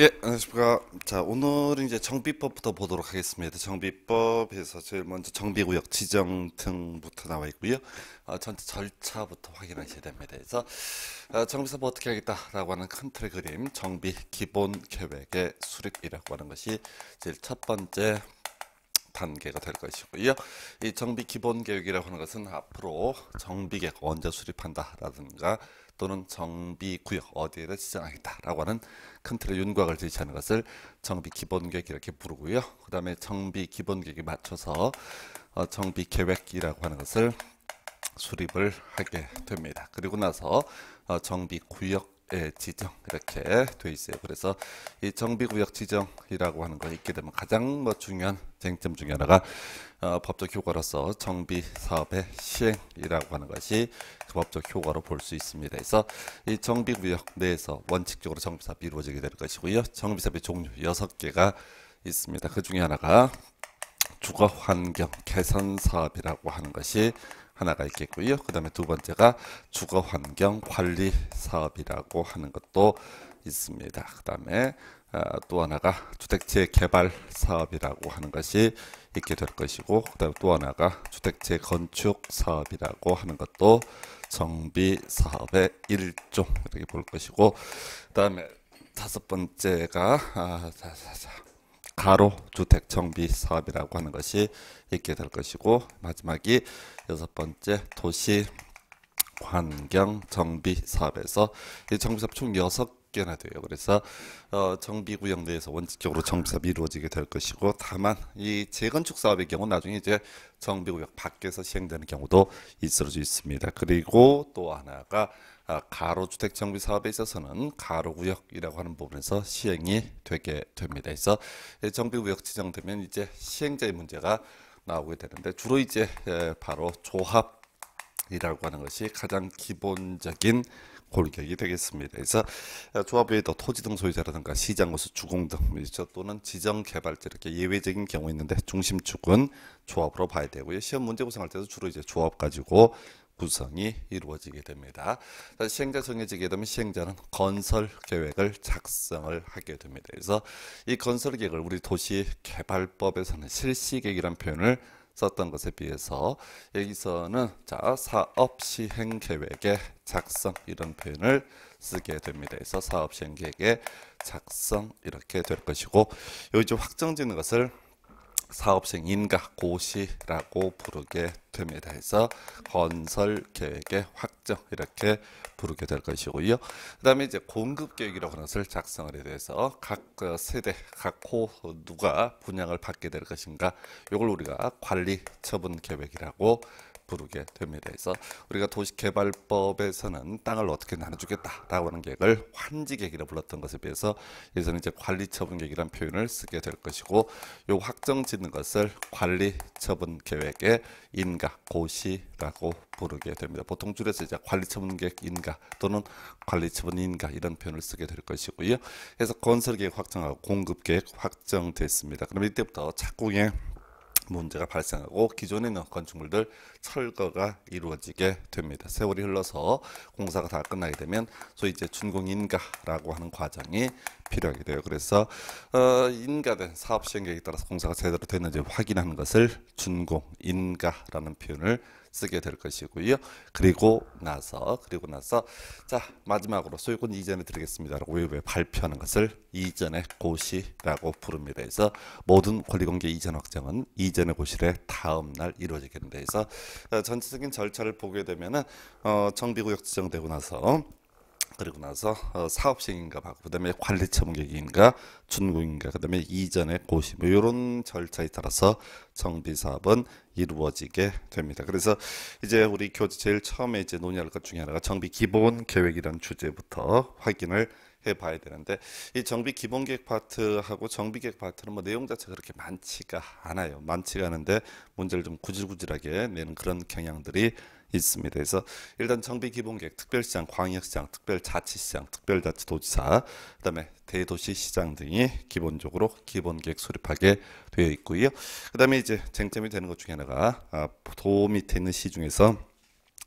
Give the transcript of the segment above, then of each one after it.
예, 안녕하십니까. 자, 오늘은 이제 정비법부터 보도록 하겠습니다. 정비법에서 제일 먼저 정비구역 지정 등부터 나와 있고요. 어, 전체 절차부터 확인하셔야 됩니다. 그래서 어, 정비사업 어떻게 하겠다라고 하는 큰 틀의 그림, 정비 기본 계획의 수립이라고 하는 것이 제일 첫 번째 단계가 될 것이고요. 이 정비 기본 계획이라고 하는 것은 앞으로 정비 계획 언제 수립한다라든가 또는 정비 구역 어디에다 지정하겠다라고 하는 큰 틀의 윤곽을 제시하는 것을 정비 기본 계획 이렇게 부르고요. 그다음에 정비 기본 계획에 맞춰서 어, 정비 계획이라고 하는 것을 수립을 하게 됩니다. 그리고 나서 어, 정비 구역 의 지정 이렇게 돼 있어요. 그래서 이 정비구역 지정이라고 하는 거 있게 되면 가장 뭐 중요한 쟁점 중에 하나가 어, 법적 효과로서 정비 사업의 시행이라고 하는 것이 그 법적 효과로 볼 수 있습니다. 그래서 이 정비구역 내에서 원칙적으로 정비 사업이 이루어지게 될 것이고요. 정비 사업의 종류 여섯 개가 있습니다. 그 중에 하나가 주거 환경 개선 사업이라고 하는 것이 하나가 있겠고요. 그 다음에 두 번째가 주거 환경 관리 사업이라고 하는 것도 있습니다. 그 다음에 어, 또 하나가 주택재 개발 사업이라고 하는 것이 있게 될 것이고 그 다음에 또 하나가 주택재 건축 사업이라고 하는 것도 정비 사업의 일종 이렇게 볼 것이고 그 다음에 다섯 번째가 아, 자, 자, 자. 가로 주택 정비 사업이라고 하는 것이 있게 될 것이고 마지막이 여섯 번째 도시 환경 정비 사업에서 이 정비 사업 총 여섯 개나 돼요. 그래서 어, 정비 구역 내에서 원칙적으로 정비 사업이 이루어지게 될 것이고 다만 이 재건축 사업의 경우 나중에 이제 정비 구역 밖에서 시행되는 경우도 있을 수 있습니다. 그리고 또 하나가 아, 가로주택 정비 사업에 있어서는 가로구역이라고 하는 부분에서 시행이 되게 됩니다. 그래서 정비구역 지정되면 이제 시행자의 문제가 나오게 되는데 주로 이제 바로 조합 이라고 하는 것이 가장 기본적인 골격이 되겠습니다. 그래서 조합 외에도 토지 등 소유자라든가 시장 거수 주공 등 또는 지정 개발자 이렇게 예외적인 경우 있는데 중심축은 조합으로 봐야 되고요. 시험 문제 구성할 때도 주로 이제 조합 가지고 구성이 이루어지게 됩니다. 시행자 정해지게 되면 시행자는 건설 계획을 작성을 하게 됩니다. 그래서 이 건설 계획을 우리 도시 개발법에서는 실시 계획이라는 표현을 썼던 것에 비해서 여기서는 자 사업 시행 계획의 작성 이런 표현을 쓰게 됩니다. 그래서 사업 시행 계획의 작성 이렇게 될 것이고 여기 확정짓는 것을 사업생 인가 고시라고 부르게 됩니다. 해서 건설 계획의 확정 이렇게 부르게 될 것이고요. 그 다음에 이제 공급 계획이라고 하는 것을 작성을 해야 돼서 각그 세대, 각 호 누가 분양을 받게 될 것인가 이걸 우리가 관리 처분 계획이라고 부르게 됩니다. 그래서 우리가 도시개발법에서는 땅을 어떻게 나눠주겠다라고 하는 계획을 환지계획이라 불렀던 것에 비해서 여기서는 이제 관리처분계획이라는 표현을 쓰게 될 것이고 요 확정 짓는 것을 관리처분계획의 인가 고시라고 부르게 됩니다. 보통 줄여서 이제 관리처분계획 인가 또는 관리처분 인가 이런 표현을 쓰게 될 것이고요. 그래서 건설계획 확정하고 공급계획 확정됐습니다. 그럼 이때부터 착공에 문제가 발생하고 기존에 있는 건축물들 철거가 이루어지게 됩니다. 세월이 흘러서 공사가 다 끝나게 되면 소위 이제 준공인가라고 하는 과정이 필요하게 돼요. 그래서 어, 인가된 사업 시행 계획에 따라서 공사가 제대로 됐는지 확인하는 것을 준공인가라는 표현을 쓰게 될 것이고요. 그리고 나서 그리고 나서 자 마지막으로 소유권 이전에 드리겠습니다라고 외부에 발표하는 것을 이전의 고시라고 부릅니다. 그래서 모든 권리공개 이전 확정은 이전의 고시의 다음 날 이루어지게 된다. 해서 어, 전체적인 절차를 보게 되면은 어, 정비구역 지정되고 나서 그리고 나서 어, 사업 시행인가 봐. 그다음에 관리 처분계획인가 준공인가 그다음에 이전의 고시 뭐 이런 절차에 따라서 정비 사업은 이루어지게 됩니다. 그래서 이제 우리 교재 제일 처음에 이제 논의할 것 중에 하나가 정비 기본 계획이라는 주제부터 확인을 해봐야 되는데 이 정비 기본 계획 파트하고 정비 계획 파트는 뭐 내용 자체가 그렇게 많지가 않아요. 많지가 않은데 문제를 좀 구질구질하게 내는 그런 경향들이 있습니다. 그래서 일단 정비 기본계획, 특별시장, 광역시장, 특별자치시장, 특별자치도지사, 그다음에 대도시 시장 등이 기본적으로 기본계획 수립하게 되어 있고요. 그다음에 이제 쟁점이 되는 것 중에 하나가 아, 도 밑에 있는 시 중에서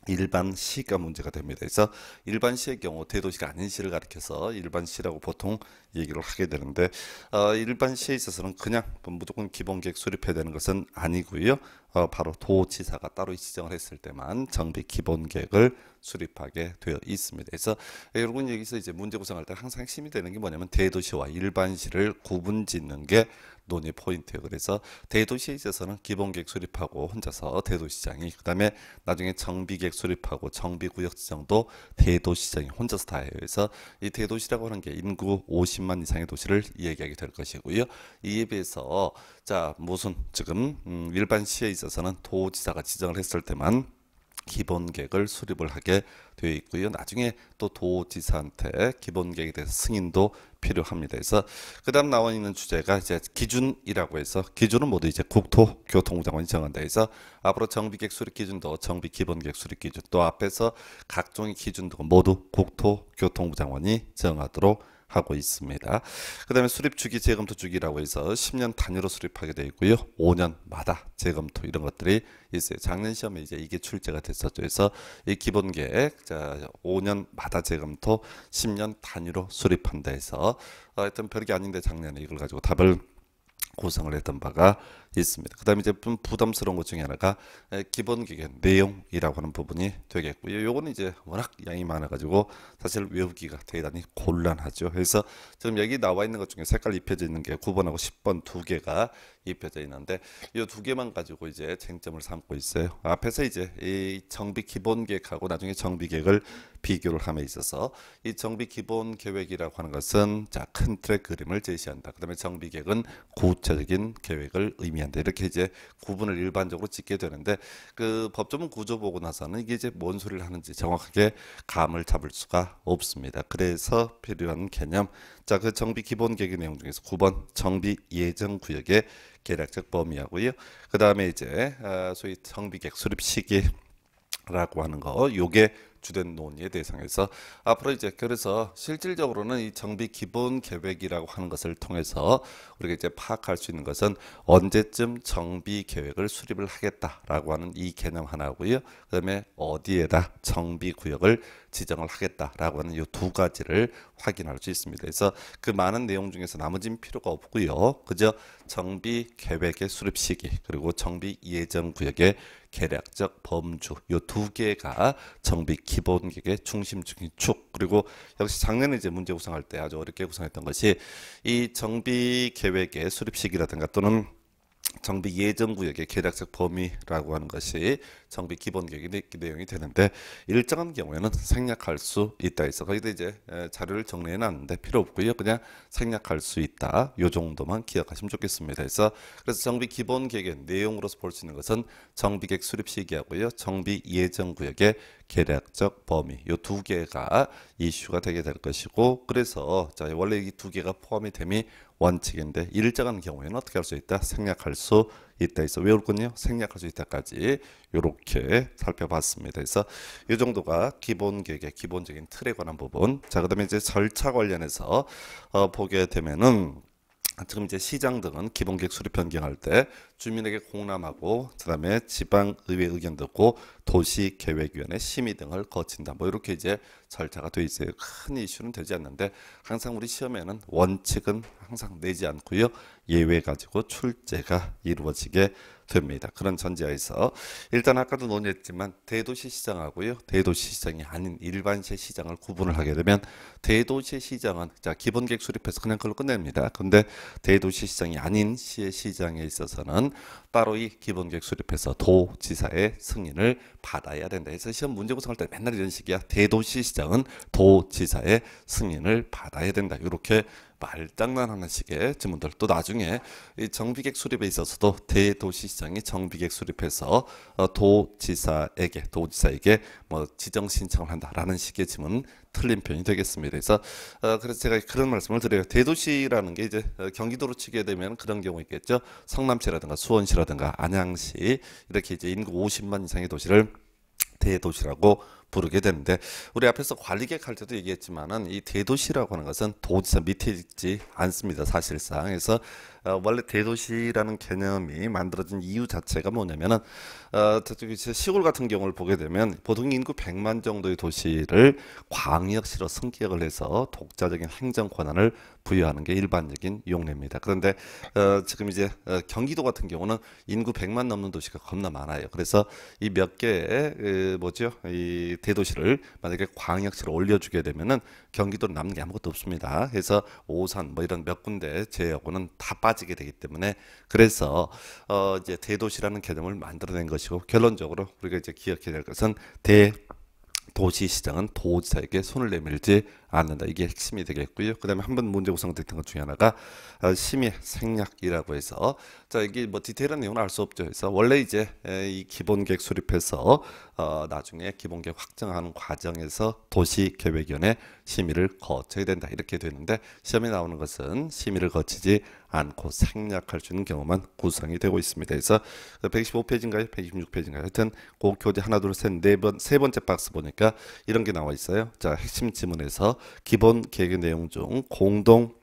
일반 시가 문제가 됩니다. 그래서 일반 시의 경우 대도시가 아닌 시를 가리켜서 일반 시라고 보통 얘기를 하게 되는데 어, 일반 시에 있어서는 그냥 무조건 기본 계획 수립해야 되는 것은 아니고요. 어, 바로 도지사가 따로 지정을 했을 때만 정비 기본 계획을 수립하게 되어 있습니다. 그래서 여러분 여기서 이제 문제 구성할 때 항상 핵심이 되는 게 뭐냐면 대도시와 일반시를 구분 짓는 게 논의 포인트예요. 그래서 대도시에 있어서는 기본계획 수립하고 혼자서 대도시장이 그다음에 나중에 정비계획 수립하고 정비구역 지정도 대도시장이 혼자서 다 해요. 그래서 이 대도시라고 하는 게 인구 50만 이상의 도시를 이야기하게 될 것이고요. 이에 비해서 자 무슨 지금 음, 일반 시에 있어서는 도지사가 지정을 했을 때만 기본 계획을 수립을 하게 되어 있고요. 나중에 또 도지사한테 기본 계획에 대해서 승인도 필요합니다. 그래서 그다음 나와 있는 주제가 이제 기준이라고 해서 기준은 모두 이제 국토교통부 장관이 정한다. 해서 앞으로 정비계획 수립 기준도 정비 기본 계획 수립 기준 또 앞에서 각종의 기준도 모두 국토교통부 장관이 정하도록 하고 있습니다. 그 다음에 수립 주기 재검토 주기라고 해서 10년 단위로 수립하게 되어 있고요. 5년마다 재검토 이런 것들이 있어요. 작년 시험에 이제 이게 출제가 됐었죠. 그래서 이 기본 계획 자 5년마다 재검토 10년 단위로 수립한다 해서 하여튼 별게 아닌데 작년에 이걸 가지고 답을 구성을 했던 바가 있습니다. 그 다음에 이제 좀 부담스러운 것 중에 하나가 기본 기계 내용이라고 하는 부분이 되겠고요. 요거는 이제 워낙 양이 많아가지고 사실 외우기가 대단히 곤란하죠. 그래서 지금 여기 나와 있는 것 중에 색깔 입혀져 있는 게 9번하고 10번 두 개가 입혀져 있는데 이 두 개만 가지고 이제 쟁점을 삼고 있어요. 앞에서 이제 이 정비 기본 계획하고 나중에 정비 계획을 비교를 함에 있어서 이 정비 기본 계획이라고 하는 것은 자 큰 틀의 그림을 제시한다. 그다음에 정비 계획은 구체적인 계획을 의미한다. 이렇게 이제 구분을 일반적으로 짓게 되는데 그 법조문 구조 보고 나서는 이게 이제 뭔 소리를 하는지 정확하게 감을 잡을 수가 없습니다. 그래서 필요한 개념 자 그 정비 기본 계획 내용 중에서 9번 정비 예정 구역의 계략적 범위하고요. 그 다음에 이제 아, 소위 정비객 수립 시기라고 하는 거 요게 주된 논의의 대상에서 앞으로 이제 그래서 실질적으로는 이 정비 기본 계획이라고 하는 것을 통해서 우리가 이제 파악할 수 있는 것은 언제쯤 정비 계획을 수립을 하겠다라고 하는 이 개념 하나고요. 그다음에 어디에다 정비 구역을 지정을 하겠다라고 하는 이 두 가지를 확인할 수 있습니다. 그래서 그 많은 내용 중에서 나머지는 필요가 없고요. 그저 정비 계획의 수립 시기 그리고 정비 예정 구역의 계략적 범주. 이두 개가 정비 기본 계획의 중심적인 축. 그리고 역시 작년에 이제 문제 구성할 때 아주 어렵게 구성했던 것이 이 정비 계획의 수립 시기라든가 또는 정비 예정 구역의 계략적 범위라고 하는 것이 정비 기본 계획의 내용이 되는데 일정한 경우에는 생략할 수 있다 해서 거기다 이제 자료를 정리해 놨는데 필요 없고요. 그냥 생략할 수 있다. 요 정도만 기억하시면 좋겠습니다. 그래서 그래서 정비 기본 계획의 내용으로서 볼 수 있는 것은 정비 계획 수립 시기하고요. 정비 예정 구역의 계략적 범위 요 두 개가 이슈가 되게 될 것이고 그래서 자 원래 이 두 개가 포함이 됨이 원칙인데 일정한 경우에는 어떻게 할 수 있다? 생략할 수 있다 해서 외울군요. 생략할 수 있다까지 이렇게 살펴봤습니다. 그래서 이 정도가 기본 계획의 기본적인 틀에 관한 부분. 자, 그다음에 이제 절차 관련해서 어, 보게 되면은 지금 이제 시장 등은 기본계획 수립 변경할 때 주민에게 공람하고 그다음에 지방 의회 의견 듣고 도시계획위원회 심의 등을 거친다. 뭐 이렇게 이제 절차가 돼 있어요. 큰 이슈는 되지 않는데 항상 우리 시험에는 원칙은 항상 내지 않고요. 예외 가지고 출제가 이루어지게 됩니다. 그런 전제하에서 일단 아까도 논의했지만 대도시 시장하고요. 대도시 시장이 아닌 일반시 시장을 구분을 하게 되면 대도시 시장은 자 기본계획 수립해서 그냥 그걸로 끝냅니다. 근데 대도시 시장이 아닌 시의 시장에 있어서는 따로 이 기본계획 수립해서 도지사의 승인을 받아야 된다. 그래서 시험 문제 구성할 때 맨날 이런 식이야. 대도시 시장은 도지사의 승인을 받아야 된다. 이렇게 말장난하는 식의 질문들 또 나중에 이 정비객 수립에 있어서도 대도시시장이 정비객 수립해서 어, 도지사에게 도지사에게 뭐 지정 신청을 한다라는 식의 질문 틀린 표현이 되겠습니다. 그래서 어, 그래서 제가 그런 말씀을 드려요. 대도시라는 게 이제 어, 경기도로 치게 되면 그런 경우 있겠죠. 성남시라든가 수원시라든가 안양시 이렇게 이제 인구 50만 이상의 도시를 대도시라고 부르게 되는데 우리 앞에서 관리계획 할 때도 얘기했지만은 이 대도시라고 하는 것은 도지사 밑에 있지 않습니다 사실상 그래서 어, 원래 대도시라는 개념이 만들어진 이유 자체가 뭐냐면은 어, 시골 같은 경우를 보게 되면 보통 인구 100만 정도의 도시를 광역시로 승격을 해서 독자적인 행정 권한을 부여하는 게 일반적인 용례입니다. 그런데 어, 지금 이제 어, 경기도 같은 경우는 인구 100만 넘는 도시가 겁나 많아요. 그래서 이 몇 개의 그 뭐죠? 이 대도시를 만약에 광역시로 올려주게 되면은 경기도는 남는 게 아무것도 없습니다. 그래서 오산 뭐 이런 몇 군데 제하고는 다 빠지게 되기 때문에 그래서 어 이제 대도시라는 개념을 만들어낸 것이고 결론적으로 우리가 이제 기억해야 될 것은 대 도시 시장은 도지사에게 손을 내밀지 않는다. 이게 핵심이 되겠고요. 그 다음에 한 번 문제 구성됐던 것 중에 하나가 어, 심의 생략이라고 해서 자 이게 뭐 디테일한 내용은 알 수 없죠. 그래서 원래 이제 이 기본 계획 수립해서 어, 나중에 기본 계획 확정하는 과정에서 도시계획위원회 심의를 거쳐야 된다 이렇게 되는데 시험에 나오는 것은 심의를 거치지 않고 생략할 수 있는 경우만 구성이 되고 있습니다. 그래서 115페이지인가요? 126페이지인가요? 하여튼 그 교재 하나 둘 셋 네 번 세 번째 박스 보니까 이런 게 나와 있어요. 자 핵심 지문에서 기본 계획 내용 중 공동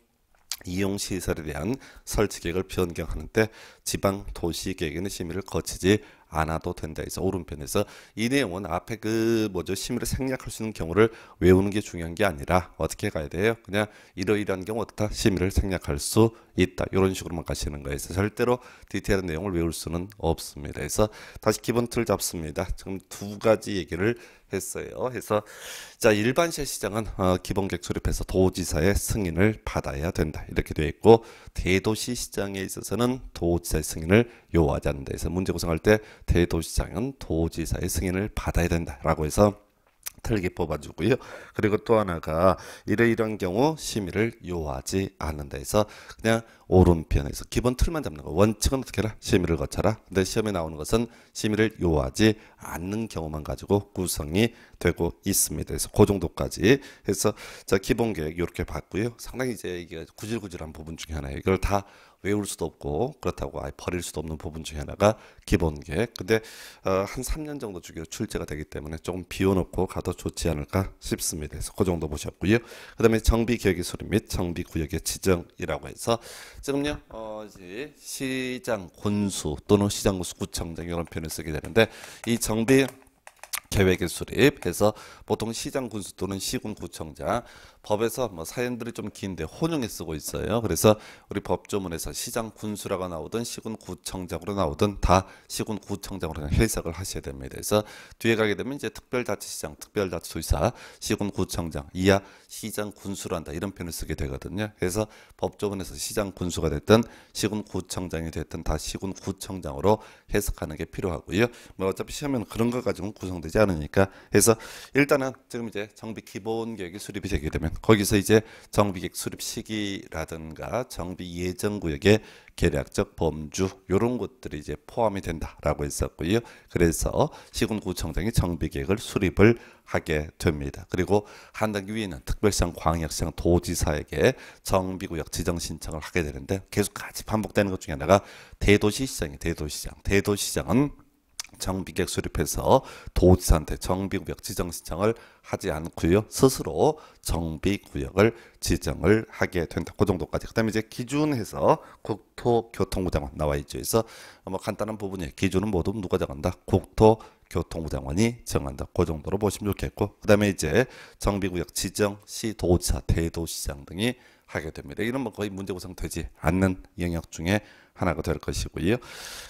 이용 시설에 대한 설치 계획을 변경하는 때 지방 도시 계획의 심의를 거치지 않아도 된다 해서 오른편에서 이 내용은 앞에 그 뭐죠 심의를 생략할 수 있는 경우를 외우는 게 중요한 게 아니라 어떻게 가야 돼요? 그냥 이러이러한 경우 어떻다 심의를 생략할 수 있다 이런 식으로만 가시는 거예요. 그래서 절대로 디테일한 내용을 외울 수는 없습니다. 그래서 다시 기본 틀 잡습니다. 지금 두 가지 얘기를 했어요. 해서 자 일반시의 시장은 어, 기본객 수립해서 도지사의 승인을 받아야 된다 이렇게 되어 있고 대도시 시장에 있어서는 도지사의 승인을 요하지 않는다. 해서 문제 구성할 때 대도시장은 도지사의 승인을 받아야 된다라고 해서 틀게 뽑아주고요. 그리고 또 하나가 이러이러한 경우 심의를 요하지 않는다 해서 그냥 오른편에서 기본 틀만 잡는 거. 원칙은 어떻게 해라? 심의를 거쳐라. 근데 시험에 나오는 것은 심의를 요하지 않는 경우만 가지고 구성이 되고 있습니다. 그래서 그 정도까지 해서 자 기본 계획 이렇게 봤고요. 상당히 이제 이게 구질구질한 부분 중에 하나예요. 이걸 다 외울 수도 없고 그렇다고 아예 버릴 수도 없는 부분 중에 하나가 기본 계획. 근데 어, 한 3년 정도 주기로 출제가 되기 때문에 조금 비워놓고 가도 좋지 않을까 싶습니다. 그래서 그 정도 보셨고요. 그다음에 정비 계획의 수립 및 정비 구역의 지정이라고 해서 지금요 어, 이제 시장 군수 또는 시장 군수 구청장 이런 표현을 쓰게 되는데 이 정비 계획의 수립해서 보통 시장 군수 또는 시군 구청장 법에서 뭐 사연들이 좀 긴데 혼용해 쓰고 있어요. 그래서 우리 법조문에서 시장 군수라고 나오든 시군 구청장으로 나오든 다 시군 구청장으로 해석을 하셔야 됩니다. 그래서 뒤에 가게 되면 이제 특별자치시장, 특별자치도지사, 시군 구청장 이하 시장 군수로 한다 이런 표현을 쓰게 되거든요. 그래서 법조문에서 시장 군수가 됐든 시군 구청장이 됐든 다 시군 구청장으로 해석하는 게 필요하고요. 뭐 어차피 시험에는 그런 거 가지고는 구성되지 않으니까 그래서 일단은 지금 이제 정비 기본 계획이 수립이 되게 되면 거기서 이제 정비객 수립 시기라든가 정비 예정 구역의 계략적 범주 이런 것들이 이제 포함이 된다라고 했었고요. 그래서 시군구청장이 정비계획을 수립을 하게 됩니다. 그리고 한 단계 위에는 특별시장, 광역시장, 도지사에게 정비구역 지정 신청을 하게 되는데 계속 같이 반복되는 것 중에 하나가 대도시시장이 대도시장. 대도시장은 정비객 수립해서 도지사한테 정비구역 지정 신청을 하지 않고요. 스스로 정비구역을 지정을 하게 된다. 그 정도까지. 그 다음에 이제 기준해서 국토교통부 장관 나와 있죠. 그래서 뭐 간단한 부분이 기준은 모두 누가 정한다? 국토 교통부 장관이 정한다. 그 정도로 보시면 좋겠고. 그 다음에 이제 정비구역 지정, 시, 도지사, 대도시장 등이 하게 됩니다. 이런 뭐 거의 문제 구성되지 않는 영역 중에 하나가 될 것이고요.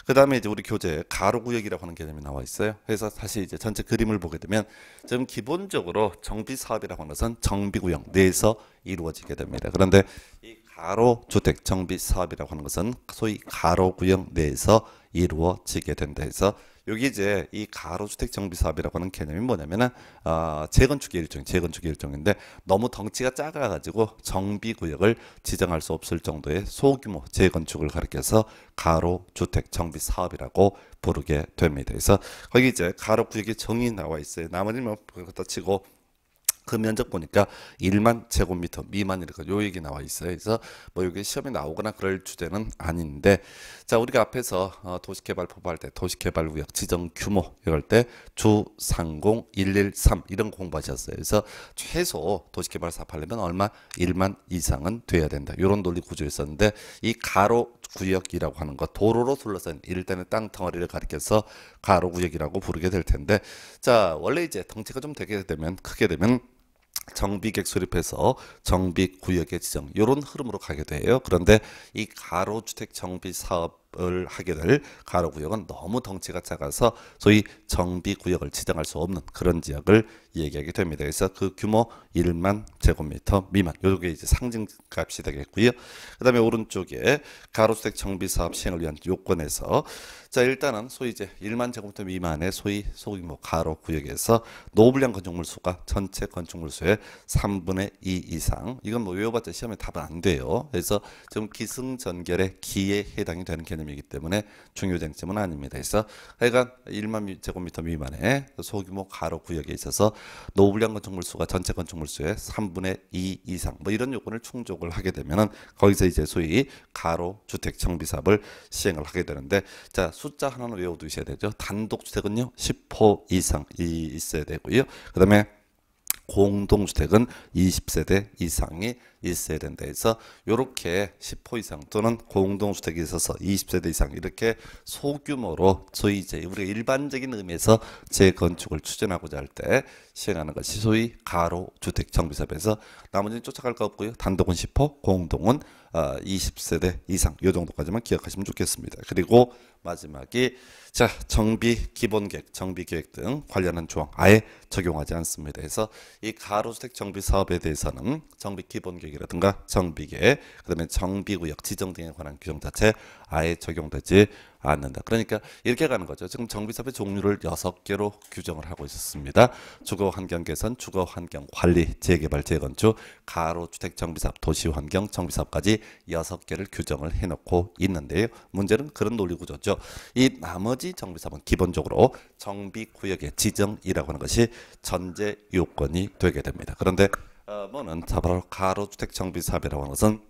그 다음에 이제 우리 교재 가로 구역이라고 하는 개념이 나와 있어요. 그래서 다시 이제 전체 그림을 보게 되면 지금 기본적으로 정비 사업이라고 하는 것은 정비 구역 내에서 이루어지게 됩니다. 그런데 이 가로 주택 정비 사업이라고 하는 것은 소위 가로 구역 내에서 이루어지게 된다 해서 여기 이제 이 가로주택 정비 사업이라고 하는 개념이 뭐냐면은 어, 재건축의 일종, 재건축의 일종인데 너무 덩치가 작아가지고 정비 구역을 지정할 수 없을 정도의 소규모 재건축을 가리켜서 가로주택 정비 사업이라고 부르게 됩니다. 그래서 거기 이제 가로 구역의 정의 나와 있어요. 나머지는 뭐 그렇다 치고 그 면적 보니까 1만 제곱미터 미만이니까 요 얘기 나와 있어요. 그래서 뭐 이게 시험에 나오거나 그럴 주제는 아닌데 자 우리가 앞에서 어, 도시개발법 할때 도시개발구역 지정 규모 이럴 때 주 상공 113 이런 공부하셨어요. 그래서 최소 도시개발 사업하려면 얼마 1만 이상은 돼야 된다. 이런 논리 구조였었는데 이 가로 구역이라고 하는 거 도로로 둘러싼 일단은 땅 덩어리를 가리켜서 가로 구역이라고 부르게 될 텐데 자 원래 이제 덩치가 좀 되게 되면 크게 되면 정비객 수립해서 정비 구역의 지정 이런 흐름으로 가게 돼요. 그런데 이 가로주택 정비 사업 을 하게 될 가로구역은 너무 덩치가 작아서 소위 정비구역을 지정할 수 없는 그런 지역을 얘기하게 됩니다. 그래서 그 규모 1만 제곱미터 미만 요게 이제 상징값이 되겠고요. 그 다음에 오른쪽에 가로주택 정비 사업 시행을 위한 요건에서 자 일단은 소위 이제 1만 제곱미터 미만의 소위 소규모 가로 구역에서 노블량 건축물 수가 전체 건축물 수의 3분의 2 이상 이건 뭐 외워봤자 시험에 답은 안 돼요. 그래서 지금 기승전결의 기에 해당이 되는 개념이기 때문에 중요 쟁점은 아닙니다. 그래서 하여간 1만 제곱미터 미만의 소규모 가로 구역에 있어서 노블량 건축물 수가 전체 건축물 수의 3분의 2 이상 뭐 이런 요건을 충족을 하게 되면은 거기서 이제 소위 가로 주택 정비 사업을 시행을 하게 되는데 자 숫자 하나는 외워두셔야 되죠. 단독 주택은요 10호 이상이 있어야 되고요. 그다음에 공동주택은 20세대 이상이 있어야 된다 해서 이렇게 10호 이상 또는 공동주택이 있어서 20세대 이상 이렇게 소규모로 소위 이제 우리가 일반적인 의미에서 재건축을 추진하고자 할 때 시행하는 것이 소위 가로주택 정비사업에서 나머지는 쫓아갈 거 없고요. 단독은 10호, 공동은 20세대 이상 이 정도까지만 기억하시면 좋겠습니다. 그리고 마지막이 자 정비 기본계획, 정비계획 등 관련한 조항 아예 적용하지 않습니다. 그래서 이 가로주택 정비 사업에 대해서는 정비 기본계획 이라든가 정비계획, 그다음에 정비구역 지정 등에 관한 규정 자체 아예 적용되지 않는다. 그러니까 이렇게 가는 거죠. 지금 정비사업의 종류를 여섯 개로 규정을 하고 있었습니다. 주거 환경 개선, 주거 환경 관리, 재개발, 재건축, 가로 주택 정비사업, 도시 환경 정비사업까지 여섯 개를 규정을 해놓고 있는데요. 문제는 그런 논리 구조죠. 이 나머지 정비사업은 기본적으로 정비 구역의 지정이라고 하는 것이 전제 요건이 되게 됩니다. 그런데 어, 뭐는 바로 가로주택 정비 사업이라고 하는 것은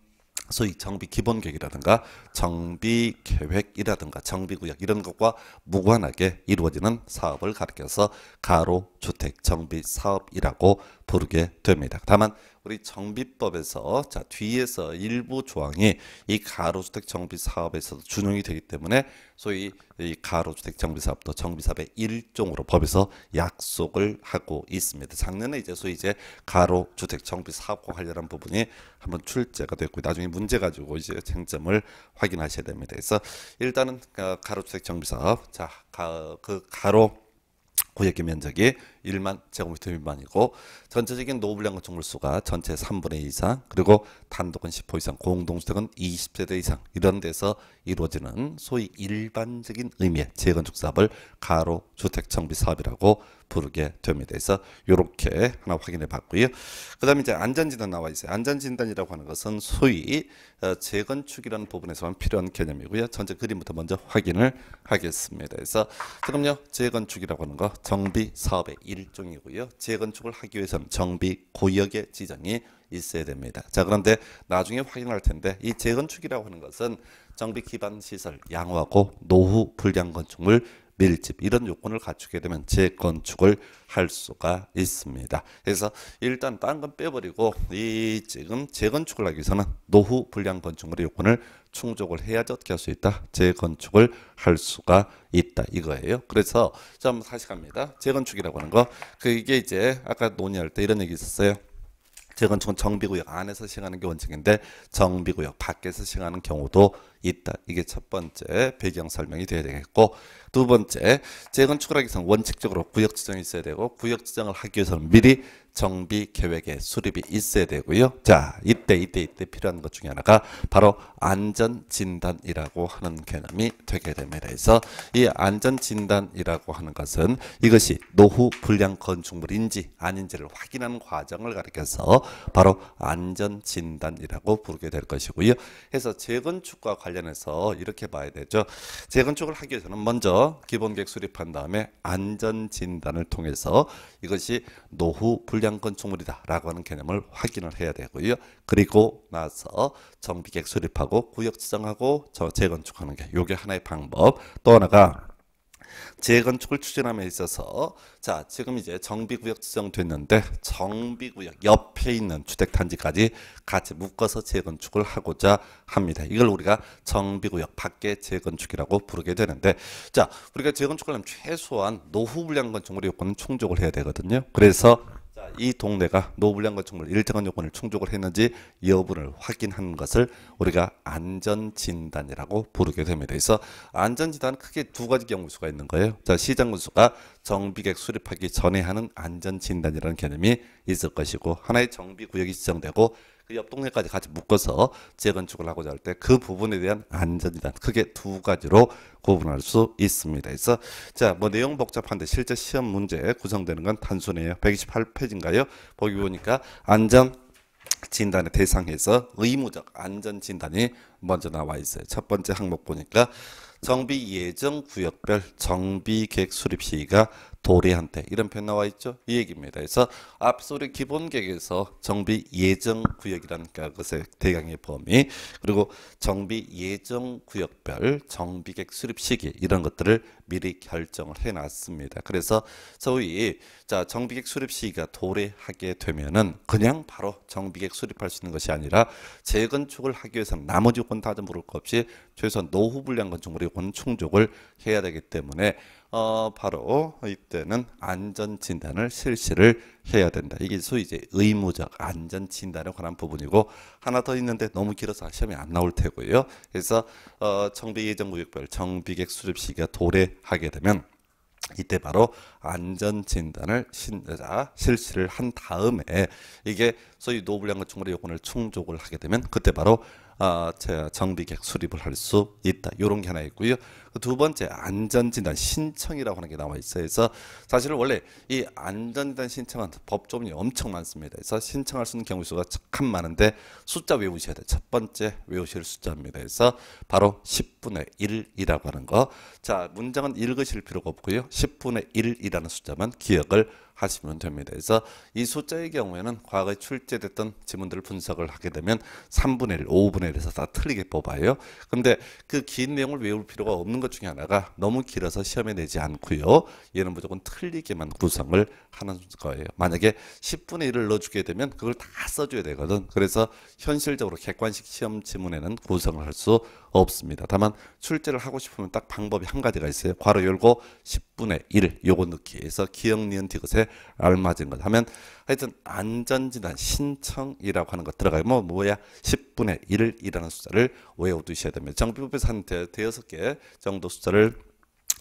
소위 정비 기본 계획이라든가 정비 계획이라든가 정비 구역 이런 것과 무관하게 이루어지는 사업을 가리켜서 가로 주택 정비 사업이라고 부르게 됩니다. 다만 우리 정비법에서 자 뒤에서 일부 조항이 이 가로주택 정비 사업에서도 준용이 되기 때문에 소위 이 가로주택 정비 사업도 정비 사업의 일종으로 법에서 약속을 하고 있습니다. 작년에 이제 소위 이제 가로주택 정비 사업과 관련한 부분이 한번 출제가 됐고 나중에 문제 가지고 이제 쟁점을 확인하셔야 됩니다. 그래서 일단은 가로주택 정비 사업 자그 가로 구역의 면적이 1만 제곱미터 미만이고 전체적인 노블량 건축물 수가 전체 3분의 2 이상 그리고 단독은 10호 이상 공동주택은 20세대 이상 이런 데서 이루어지는 소위 일반적인 의미의 재건축 사업을 가로 주택 정비 사업이라고 부르게 됩니다. 그래서 이렇게 하나 확인해 봤고요. 그 다음에 이제 안전진단 나와 있어요. 안전진단이라고 하는 것은 소위 어, 재건축이라는 부분에서만 필요한 개념이고요. 전체 그림부터 먼저 확인을 하겠습니다. 그래서 지금요 재건축이라고 하는 거 정비 사업의 일종이고요. 재건축을 하기 위해서는 정비 구역의 지정이 있어야 됩니다. 자 그런데 나중에 확인할 텐데 이 재건축이라고 하는 것은 정비 기반 시설 양호하고 노후 불량 건축물 밀집 이런 요건을 갖추게 되면 재건축을 할 수가 있습니다. 그래서 일단 딴 건 빼버리고 이 지금 재건축을 하기 위해서는 노후 불량 건축물의 요건을 충족을 해야지 어떻게 할 수 있다? 재건축을 할 수가 있다 이거예요. 그래서 좀 다시 갑니다. 재건축이라고 하는 거 그게 이제 아까 논의할 때 이런 얘기 있었어요. 재건축은 정비구역 안에서 시행하는 게 원칙인데 정비구역 밖에서 시행하는 경우도 있다. 이게 첫 번째 배경 설명이 돼야 되겠고 두 번째 재건축을 하기 위해서는 원칙적으로 구역 지정이 있어야 되고 구역 지정을 하기 위해서는 미리 정비 계획에 수립이 있어야 되고요. 자, 이때 이때 이때 필요한 것 중에 하나가 바로 안전 진단이라고 하는 개념이 되게 됩니다. 그래서 이 안전 진단이라고 하는 것은 이것이 노후 불량 건축물인지 아닌지를 확인하는 과정을 가리켜서 바로 안전 진단이라고 부르게 될 것이고요. 그래서 재건축과 관련 관련해서 이렇게 봐야 되죠. 재건축을 하기 위해서는 먼저 기본 계획 수립한 다음에 안전 진단을 통해서 이것이 노후 불량 건축물이다라고 하는 개념을 확인을 해야 되고요. 그리고 나서 정비 계획 수립하고 구역 지정하고 저 재건축하는 게 요게 하나의 방법. 또 하나가 재건축을 추진함에 있어서 자 지금 이제 정비구역 지정됐는데 정비구역 옆에 있는 주택단지까지 같이 묶어서 재건축을 하고자 합니다. 이걸 우리가 정비구역 밖에 재건축이라고 부르게 되는데 자 우리가 재건축을 하면 최소한 노후 불량 건축물 요건은 충족을 해야 되거든요. 그래서 자, 이 동네가 노불량 건축물 일정한 요건을 충족을 했는지 여부를 확인하는 것을 우리가 안전진단이라고 부르게 됩니다. 그래서 안전진단은 크게 두 가지 경우수가 있는 거예요. 자, 시장 군수가 정비객 수립하기 전에 하는 안전진단이라는 개념이 있을 것이고 하나의 정비구역이 지정되고 그 옆 동네까지 같이 묶어서 재건축을 하고자 할 때 그 부분에 대한 안전이단 크게 두 가지로 구분할 수 있습니다. 그래서 자 뭐 내용 복잡한데 실제 시험 문제 구성되는 건 단순해요. 128페이지인가요? 보기 보니까 안전 진단의 대상에서 의무적 안전 진단이 먼저 나와 있어요. 첫 번째 항목 보니까 정비 예정 구역별 정비 계획 수립 시기가 도래한테 이런 표현 나와 있죠. 이 얘기입니다. 그래서 앞서 우리 기본 계획에서 정비 예정 구역이라는 것의 대강의 범위 그리고 정비 예정 구역별 정비 계획 수립 시기 이런 것들을 미리 결정을 해 놨습니다. 그래서 소위 자 정비 계획 수립 시기가 도래하게 되면은 그냥 바로 정비 계획 수립할 수 있는 것이 아니라 재건축을 하기 위해서는 나머지 요건 다 물을 것 없이 최소한 노후 불량 건축물 요건 충족을 해야 되기 때문에 어, 바로 이때는 안전 진단을 실시를 해야 된다. 이게 소위 이제 의무적 안전 진단에 관한 부분이고 하나 더 있는데 너무 길어서 시험에 안 나올 테고요. 그래서 어, 정비 예정 구역별 정비객 수립 시기가 도래하게 되면 이때 바로 안전 진단을 신자 실시를 한 다음에 이게 소위 노불량 건축물의 요건을 충족을 하게 되면 그때 바로 아, 제 정비객 수립을 할 수 있다. 이런 게 하나 있고요. 그두 번째 안전진단 신청이라고 하는 게 나와 있어요. 그래서 사실 원래 이 안전진단 신청은 법조문이 엄청 많습니다. 그래서 신청할 수 있는 경우 수가 참 많은데 숫자 외우셔야 돼요. 첫 번째 외우실 숫자입니다. 그래서 바로 10분의 1이라고 하는 거. 자, 문장은 읽으실 필요가 없고요. 10분의 1이라는 숫자만 기억을 하시면 됩니다. 그래서 이 숫자의 경우에는 과거에 출제됐던 지문들을 분석을 하게 되면 3분의 1, 5분의 1에서 다 틀리게 뽑아요. 근데 그 긴 내용을 외울 필요가 없는 것 중에 하나가 너무 길어서 시험에 내지 않고요. 얘는 무조건 틀리게만 구성을 하는 거예요. 만약에 10분의 1을 넣어주게 되면 그걸 다 써줘야 되거든. 그래서 현실적으로 객관식 시험 지문에는 구성을 할 수 없습니다. 다만 출제를 하고 싶으면 딱 방법이 한 가지가 있어요. 괄호 열고 10분의 1 요거 넣기 해서 기억 니은 디귿에 알맞은 것 하면 하여튼 안전진단 신청이라고 하는 것 들어가요. 뭐 뭐야 10분의 1이라는 숫자를 외워두셔야 됩니다. 정비법에서 한 대, 대여섯 개 정도 숫자를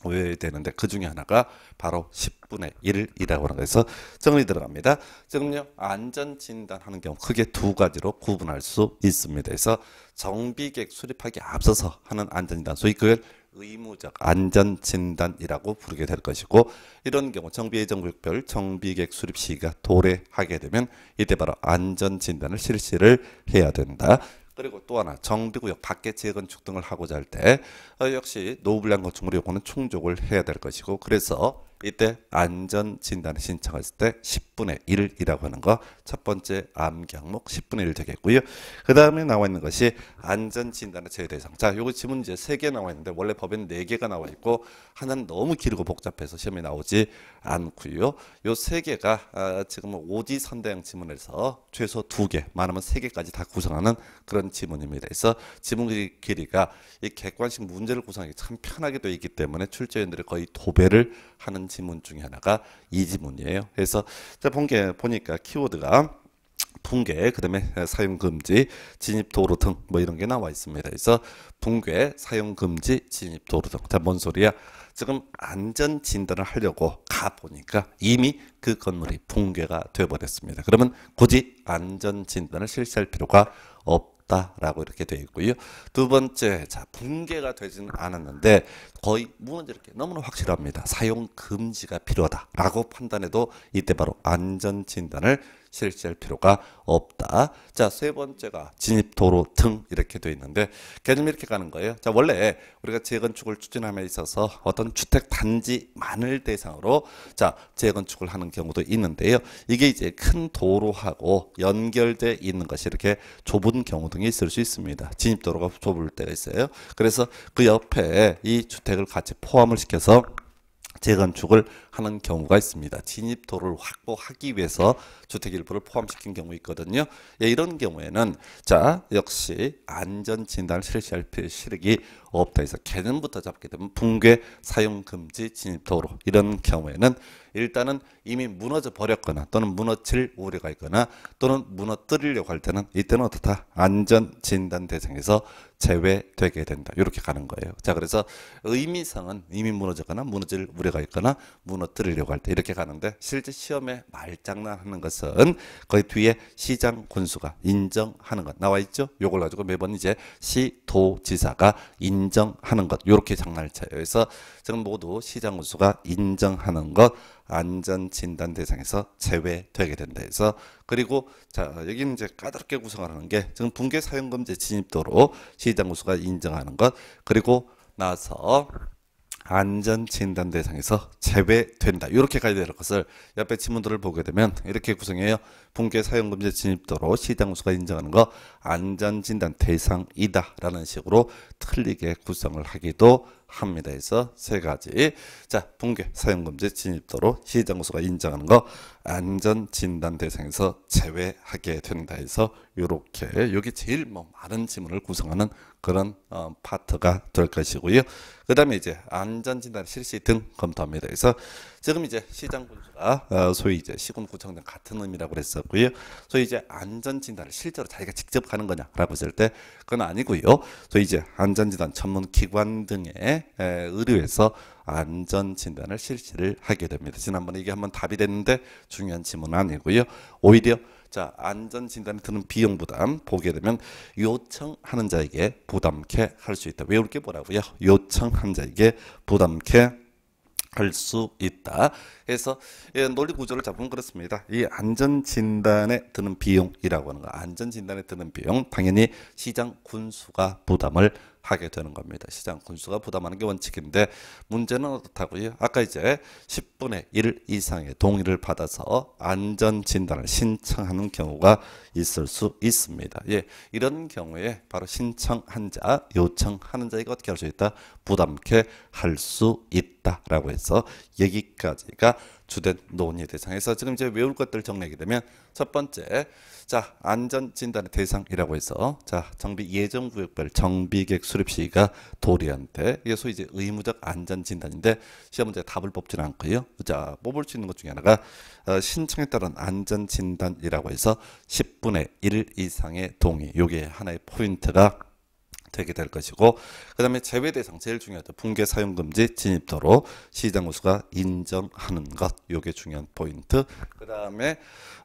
외워야 되는데 그 중에 하나가 바로 10분의 1이라고 하는 거에서 정리 들어갑니다. 지금요 안전 진단하는 경우 크게 두 가지로 구분할 수 있습니다. 그래서 정비객 수립하기 앞서서 하는 안전 진단 소위 그걸 의무적 안전 진단이라고 부르게 될 것이고 이런 경우 정비 예정구역별 정비객 수립 시기가 도래하게 되면 이때 바로 안전 진단을 실시를 해야 된다. 그리고 또 하나 정비구역 밖에 재건축 등을 하고자 할때 어, 역시 노후불량 건축물 요건은 충족을 해야 될 것이고 그래서 이때 안전 진단을 신청했을 때 10분의 1이라고 하는 거 첫 번째 암 경목 10분의 1 되겠고요. 그 다음에 나와 있는 것이 안전 진단의 제외 대상. 자, 요거 지문 이제 세개 나와 있는데 원래 법에는 네 개가 나와 있고 하나는 너무 길고 복잡해서 시험에 나오지 않고요. 요세 개가 아, 지금 오지 선대형 지문에서 최소 두 개, 많으면 세 개까지 다 구성하는 그런 지문입니다. 그래서 지문 길이가 이 객관식 문제를 구성하기 참 편하게 되어 있기 때문에 출제위원들이 거의 도배를 하는 지문 중에 하나가 이 지문이에요. 그래서 자, 본게 보니까 키워드가 붕괴, 그다음에 사용 금지, 진입 도로 등 뭐 이런 게 나와 있습니다. 그래서 붕괴, 사용 금지, 진입 도로 등. 자, 뭔 소리야? 지금 안전 진단을 하려고 가 보니까 이미 그 건물이 붕괴가 되어 버렸습니다. 그러면 굳이 안전 진단을 실시할 필요가 없 없다라고 이렇게 되어 있고요. 두 번째, 자 붕괴가 되지는 않았는데 거의 무너질 게 너무나 확실합니다. 사용 금지가 필요하다라고 판단해도 이때 바로 안전 진단을 실시할 필요가 없다. 자, 세 번째가 진입 도로 등 이렇게 돼 있는데 개념이 이렇게 가는 거예요. 자, 원래 우리가 재건축을 추진함에 있어서 어떤 주택 단지만을 대상으로 자, 재건축을 하는 경우도 있는데요. 이게 이제 큰 도로하고 연결돼 있는 것이 이렇게 좁은 경우 등이 있을 수 있습니다. 진입 도로가 좁을 때가 있어요. 그래서 그 옆에 이 주택을 같이 포함을 시켜서 재건축을 하는 경우가 있습니다. 진입도를 확보하기 위해서 주택 일부를 포함시킨 경우 있거든요. 예, 이런 경우에는 자 역시 안전 진단을 실시할 실익이 없다 해서 개념부터 잡게 되면 붕괴 사용 금지 진입도로 이런 경우에는 일단은 이미 무너져 버렸거나 또는 무너질 우려가 있거나 또는 무너뜨리려고 할 때는 이때는 어떻다 안전 진단 대상에서 제외되게 된다 이렇게 가는 거예요. 자 그래서 의미상은 이미 무너졌거나 무너질 우려가 있거나 무너뜨리려고 할 때 이렇게 가는데 실제 시험에 말장난하는 것은 거기 뒤에 시장 군수가 인정하는 것 나와 있죠. 요걸 가지고 매번 이제 시도지사가 인정하는 것 이렇게 장난을 쳐요. 그래서 지금 모두 시장 군수가 인정하는 것 안전 진단 대상에서 제외되게 된다 해서 그리고 자 여기는 이제 까다롭게 구성하는 게 지금 붕괴 사용금지 진입도로 시장 군수가 인정하는 것. 그리고 나서 안전 진단 대상에서 제외된다. 이렇게 가야 될 것을 옆에 지문들을 보게 되면 이렇게 구성해요. 붕괴 사용금지 진입도로 시장 군수가 인정하는 거 안전 진단 대상이다라는 식으로 틀리게 구성을 하기도 합니다. 해서 세 가지. 자, 붕괴 사용금지 진입도로 시장구수가 인정하는 거 안전 진단 대상에서 제외하게 된다 해서 이렇게 여기 제일 뭐 많은 지문을 구성하는 그런 어, 파트가 될 것이고요. 그 다음에 이제 안전 진단 실시 등 검토합니다. 그래서 지금 이제 시장 군수가 어, 소위 이제 시군구청 등 같은 의미라고 그랬었고요. 소위 이제 안전 진단을 실제로 자기가 직접 하는 거냐라고 했을 때 그건 아니고요. 소위 이제 안전 진단 전문 기관 등의 의뢰에서 안전 진단을 실시를 하게 됩니다. 지난번에 이게 한번 답이 됐는데 중요한 질문은 아니고요. 오히려 자 안전 진단에 드는 비용 부담 보게 되면 요청하는 자에게 부담케 할 수 있다. 외울 게 뭐라고요? 요청한 자에게 부담케 할 수 있다. 그래서 예, 논리 구조를 잡으면 그렇습니다. 이 안전 진단에 드는 비용이라고 하는 거, 안전 진단에 드는 비용 당연히 시장 군수가 부담을 하게 되는 겁니다. 시장 군수가 부담하는 게 원칙인데 문제는 어떻다고요? 아까 이제 10분의 1 이상의 동의를 받아서 안전 진단을 신청하는 경우가 있을 수 있습니다. 예, 이런 경우에 바로 신청한 자, 요청하는 자에게 어떻게 할 수 있다? 부담케 할 수 있다라고 해서 여기까지가 주된 논의 대상에서 지금 이제 외울 것들 정리하게 되면 첫 번째 자 안전 진단의 대상이라고 해서 자 정비 예정 구역별 정비객 수립 시가 도리한테 이게 소위 이제 의무적 안전 진단인데 시험 문제 답을 뽑지는 않고요. 자 뽑을 수 있는 것 중에 하나가 어, 신청에 따른 안전 진단이라고 해서 10분의 1 이상의 동의 요게 하나의 포인트가 되게 될 것이고 그 다음에 제외 대상 제일 중요하죠. 붕괴 사용 금지 진입도로 시장 우수가 인정하는 것 요게 중요한 포인트 그 다음에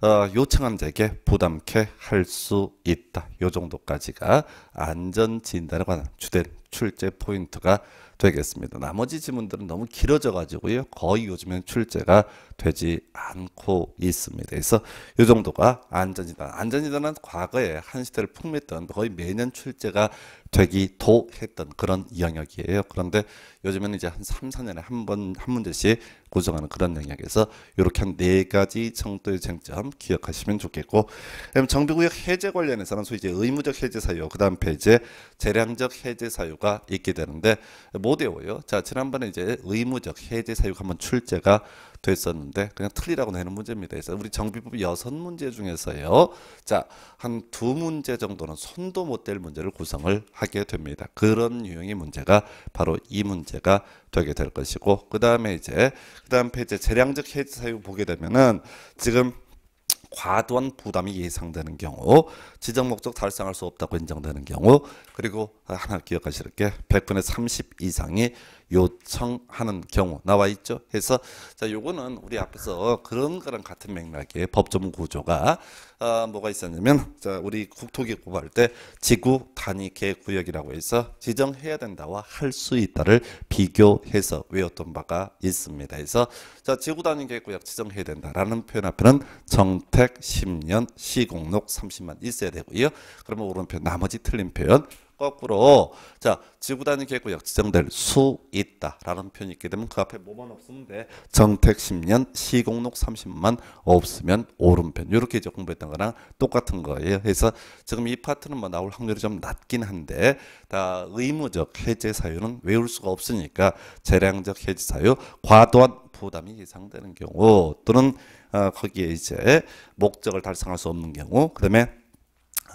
어, 요청한 자에게 부담케 할 수 있다 요 정도까지가 안전 진단에 관한 주된 출제 포인트가 되겠습니다. 나머지 지문들은 너무 길어져 가지고요. 거의 요즘엔 출제가 되지 않고 있습니다. 그래서 이 정도가 안전 진단. 안전 진단은 과거에 한 시대를 풍미했던 거의 매년 출제가 되기도 했던 그런 영역이에요. 그런데 요즘에는 이제 한 3, 4년에 한 번, 한 문제씩 구성하는 그런 영역에서 이렇게 한 네 가지 정도의 쟁점 기억하시면 좋겠고, 정비구역 해제 관련해서는 소위 이제 의무적 해제 사유, 그 다음 페이지에 재량적 해제 사유가 있게 되는데 못 외워요. 자, 지난번에 이제 의무적 해제 사유가 한번 출제가 됐었는데 그냥 틀리라고 내는 문제입니다. 그래서 우리 정비법 여섯 문제 중에서요. 자, 한 두 문제 정도는 손도 못 댈 문제를 구성을 하게 됩니다. 그런 유형의 문제가 바로 이 문제가 되게 될 것이고 그다음에 이제 그다음 페이지 재량적 해지 사유 보게 되면은 지금 과도한 부담이 예상되는 경우 지정 목적 달성할 수 없다고 인정되는 경우 그리고 하나 기억하실 게 100분의 30 이상이 요청하는 경우 나와 있죠. 그래서 자 요거는 우리 앞에서 그런 거랑 같은 맥락의 법조문 구조가 어, 뭐가 있었냐면 자 우리 국토기획 공부할 때 지구 단위 계획 구역이라고 해서 지정해야 된다와 할 수 있다를 비교해서 외웠던 바가 있습니다. 그래서 자 지구 단위 계획 구역 지정해야 된다라는 표현 앞에는 정택 10년 시공록 30만 있어야 되고요. 그러면 오른편 나머지 틀린 표현 거꾸로 자 지구 단위 계획구역 지정될 수 있다라는 표현이 있게 되면 그 앞에 뭐만 없으면 돼. 정택 10년 시공록 30만 없으면 오른편. 이렇게 이제 공부했던 거랑 똑같은 거예요. 그래서 지금 이 파트는 뭐 나올 확률이 좀 낮긴 한데 다 의무적 해제 사유는 외울 수가 없으니까 재량적 해제 사유 과도한 부담이 예상되는 경우 또는 어, 거기에 이제 목적을 달성할 수 없는 경우 그다음에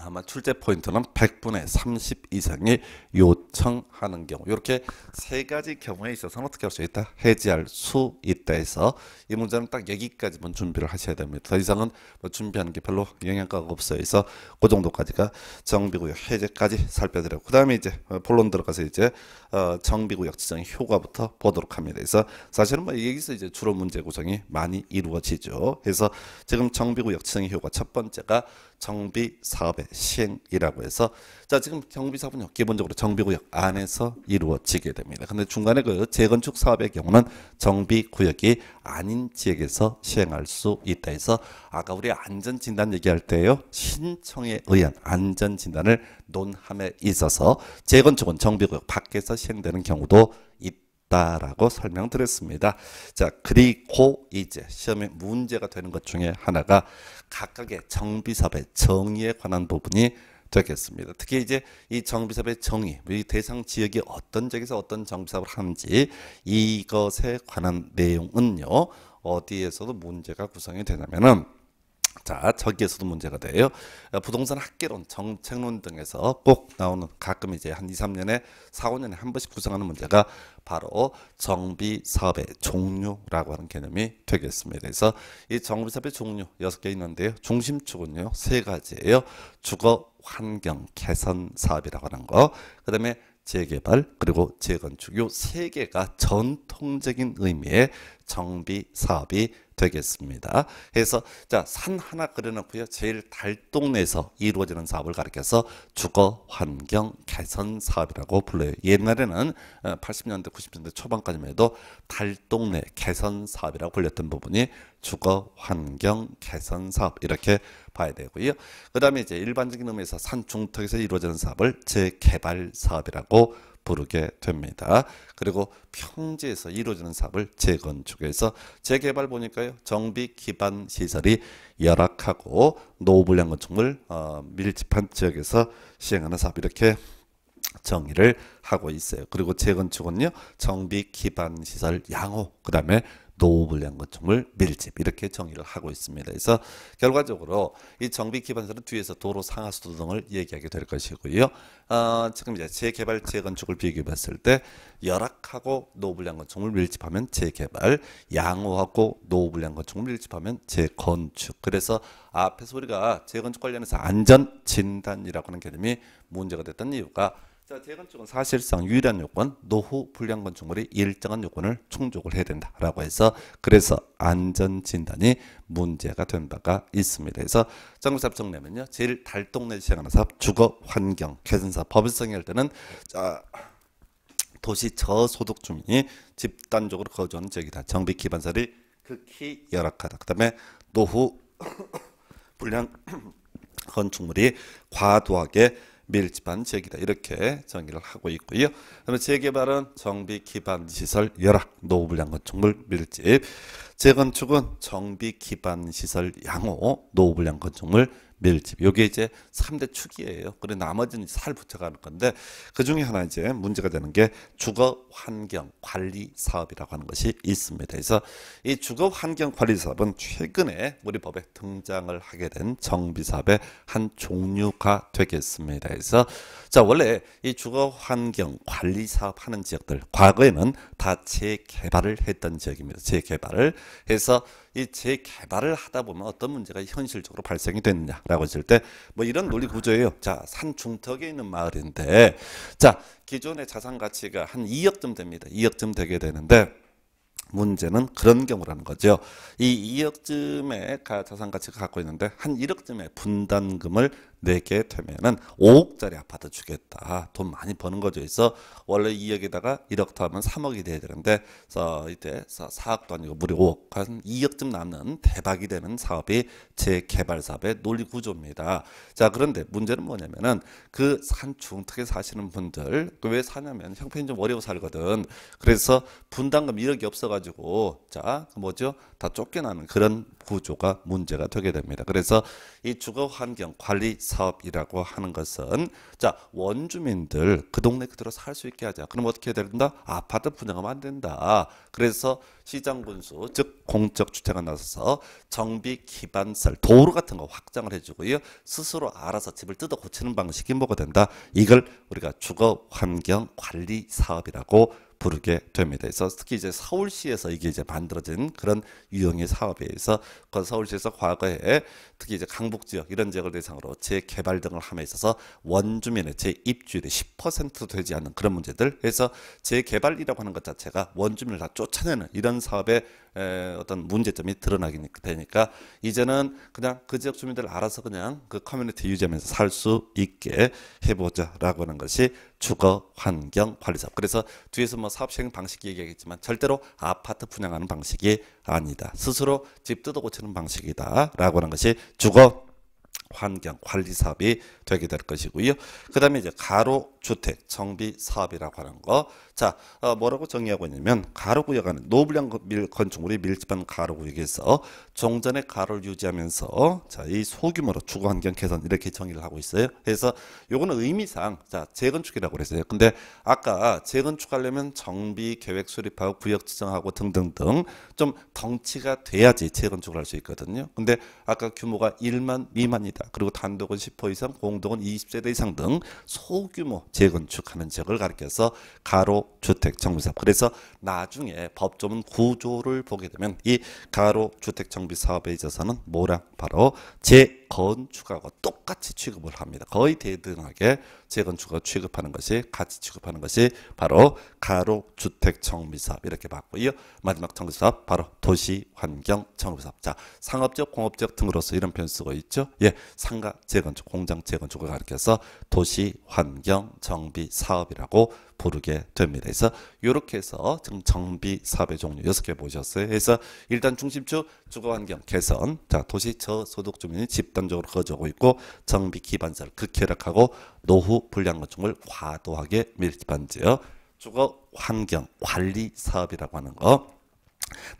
아마 출제 포인트는 100분의 30 이상이 요청하는 경우 이렇게 세 가지 경우에 있어서는 어떻게 할 수 있다? 해지할 수 있다 해서 이 문제는 딱 여기까지만 준비를 하셔야 됩니다. 더 이상은 뭐 준비하는 게 별로 영향가가 없어요. 그래서 그 정도까지가 정비구역 해제까지 살펴드려고 그 다음에 이제 어, 본론 들어가서 이제 어, 정비구역 지정 효과부터 보도록 합니다. 그래서 사실은 뭐 여기서 이제 주로 문제 구성이 많이 이루어지죠. 그래서 지금 정비구역 지정 효과 첫 번째가 정비 사업의 시행이라고 해서 자 지금 정비 사업은 기본적으로 정비구역 안에서 이루어지게 됩니다. 근데 중간에 그 재건축 사업의 경우는 정비구역이 아닌 지역에서 시행할 수 있다 해서 아까 우리 안전진단 얘기할 때요 신청에 의한 안전진단을 논함에 있어서 재건축은 정비구역 밖에서 시행되는 경우도 있다 라고 설명드렸습니다. 자 그리고 이제 시험에 문제가 되는 것 중에 하나가 각각의 정비사업의 정의에 관한 부분이 되겠습니다. 특히 이제 이 정비사업의 정의, 이 대상 지역이 어떤 지역에서 어떤 정비사업을 하는지 이것에 관한 내용은요 어디에서도 문제가 구성이 되냐면은 자, 저기에서도 문제가 돼요. 부동산 학계론, 정책론 등에서 꼭 나오는 가끔 이제 한 2, 3년에 4, 5년에 한 번씩 구성하는 문제가 바로 정비 사업의 종류라고 하는 개념이 되겠습니다. 그래서 이 정비 사업의 종류 6개 있는데요. 중심축은요. 세 가지예요. 주거 환경 개선 사업이라고 하는 거. 그다음에 재개발 그리고 재건축 요 세 개가 전통적인 의미의 정비 사업이 되겠습니다. 그래서 자산 하나 그려놓고요. 제일 달동네에서 이루어지는 사업을 가리켜서 주거 환경 개선 사업이라고 불러요. 옛날에는 80년대 어, 90년대 초반까지만 해도 달동네 개선 사업이라고 불렸던 부분이 주거 환경 개선 사업 이렇게 봐야 되고요. 그 다음에 이제 일반적인 의미에서 산 중턱에서 이루어지는 사업을 재개발 사업이라고 부르게 됩니다. 그리고 평지에서 이루어지는 사업을 재건축해서 재개발 보니까요. 정비 기반 시설이 열악하고 노후불량 건축물 어, 밀집한 지역에서 시행하는 사업 이렇게 정의를 하고 있어요. 그리고 재건축은요. 정비 기반 시설 양호 그다음에 노후불량 건축물 밀집 이렇게 정의를 하고 있습니다. 그래서 결과적으로 이 정비 기반설은 뒤에서 도로 상하수도 등을 얘기하게 될 것이고요. 어, 지금 이제 재개발 재건축을 비교했을 때 열악하고 노후불량 건축물 밀집하면 재개발, 양호하고 노후불량 건축물 밀집하면 재건축. 그래서 앞에서 우리가 재건축 관련해서 안전 진단이라고 하는 개념이 문제가 됐던 이유가 자, 재건축은 사실상 유일한 요건 노후 불량 건축물이 일정한 요건을 충족을 해야 된다라고 해서 그래서 안전 진단이 문제가 된 바가 있습니다. 그래서 정부사업 정리하면요. 제일 달동네 시행하는 사업 주거 환경 개선 사업 법일성이 할 때는 자 도시 저소득 주민이 집단적으로 거주하는 지역이다. 정비 기반설이 극히 열악하다. 그다음에 노후 불량 건축물이 과도하게 밀집한 지역이다. 이렇게 정의를 하고 있고요. 그러면 재개발은 정비 기반 시설 열악 노후불량 건축물 밀집 재건축은 정비 기반 시설 양호 노후불량 건축물 밀집. 요게 이제 3대 축이에요. 그래 나머지는 살 붙여가는 건데 그 중에 하나 이제 문제가 되는 게 주거 환경 관리 사업이라고 하는 것이 있습니다. 그래서 이 주거 환경 관리 사업은 최근에 우리 법에 등장을 하게 된 정비 사업의 한 종류가 되겠습니다. 그래서 자 원래 이 주거 환경 관리 사업 하는 지역들 과거에는 다 재개발을 했던 지역입니다. 재개발을 해서 이 재개발을 하다 보면 어떤 문제가 현실적으로 발생이 됐느냐라고 했을 때 뭐 이런 논리 구조예요. 자, 산 중턱에 있는 마을인데 자, 기존의 자산 가치가 한 2억쯤 됩니다. 2억쯤 되게 되는데 문제는 그런 경우라는 거죠. 이 2억쯤의 자산 가치가 갖고 있는데 한 1억쯤의 분담금을 내게 되면은 5억짜리 아파트 주겠다. 돈 많이 버는 거죠. 그래서 원래 2억에다가 1억 더하면 3억이 돼야 되는데 서 이때 4억도 아니고 무려 5억 한 2억쯤 남는 대박이 되는 사업이 재개발 사업의 논리 구조입니다. 자 그런데 문제는 뭐냐면은 그 산 중턱에 사시는 분들 그왜 사냐면 형편이 좀 어려워 살거든. 그래서 분담금 1억이 없어가지고 자그 뭐죠 다 쫓겨나는 그런 구조가 문제가 되게 됩니다. 그래서 이 주거 환경 관리 사업이라고 하는 것은 자 원주민들 그 동네 그대로 살 수 있게 하자. 그럼 어떻게 해야 된다? 아파트 분양하면 안 된다. 그래서 시장 군수 즉 공적 주택가 나서서 정비 기반설 도로 같은 거 확장을 해주고요. 스스로 알아서 집을 뜯어 고치는 방식이 뭐가 된다? 이걸 우리가 주거 환경 관리 사업이라고 부르게 됩니다. 그래서 특히 이제 서울시에서 이게 이제 만들어진 그런 유형의 사업에 의해서 그 서울시에서 과거에 특히 이제 강북 지역 이런 지역을 대상으로 재개발 등을 함에 있어서 원주민의 재입주율이 10%도 되지 않는 그런 문제들 그래서 재개발이라고 하는 것 자체가 원주민을 다 쫓아내는 이런 사업의 에, 어떤 문제점이 드러나게 되니까 이제는 그냥 그 지역 주민들 알아서 그냥 그 커뮤니티 유지하면서 살 수 있게 해보자라고 하는 것이 주거 환경 관리 사업. 그래서 뒤에서 뭐 사업 시행 방식 얘기하겠지만 절대로 아파트 분양하는 방식이 아니다. 스스로 집 뜯어 고치는 방식이다라고 하는 것이 주거 환경 관리 사업이 되게 될 것이고요. 그 다음에 이제 가로 주택 정비 사업이라고 하는 거. 자, 어, 뭐라고 정의하고 있냐면 가로 구역은 노블량 밀 건축물이 밀집한 가로 구역에서 종전의 가로를 유지하면서 자, 이 소규모로 주거 환경 개선 이렇게 정의를 하고 있어요. 그래서 요거는 의미상 자, 재건축이라고 그랬어요. 근데 아까 재건축하려면 정비 계획 수립하고 구역 지정하고 등등등 좀 덩치가 돼야지 재건축을 할 수 있거든요. 근데 아까 규모가 1만 미만이다. 그리고 단독은 10호 이상, 공 동은 20세대 이상 등 소규모 재건축하는 지역을 가리켜서 가로 주택 정비 사업. 그래서 나중에 법조문 구조를 보게 되면 이 가로 주택 정비 사업에 있어서는 뭐라 바로 재 건축하고 똑같이 취급을 합니다. 거의 대등하게 재건축을 취급하는 것이 같이 취급하는 것이 바로 가로 주택 정비 사업 이렇게 봤고요. 마지막 정비 사업 바로 도시 환경 정비 사업. 자, 상업적, 공업적 등으로서 이런 표현 쓰고 있죠. 예, 상가 재건축, 공장 재건축을 가리켜서 도시 환경 정비 사업이라고 부르게 됩니다. 그래서 이렇게 해서 지금 정비 사업의 종류 여섯 개 보셨어요. 그래서 일단 중심축 주거 환경 개선, 자 도시 저소득 주민이 집단적으로 거주하고 있고 정비 기반설 극혈락하고 노후 불량 건축물 과도하게 밀집한 지역 주거 환경 관리 사업이라고 하는 거.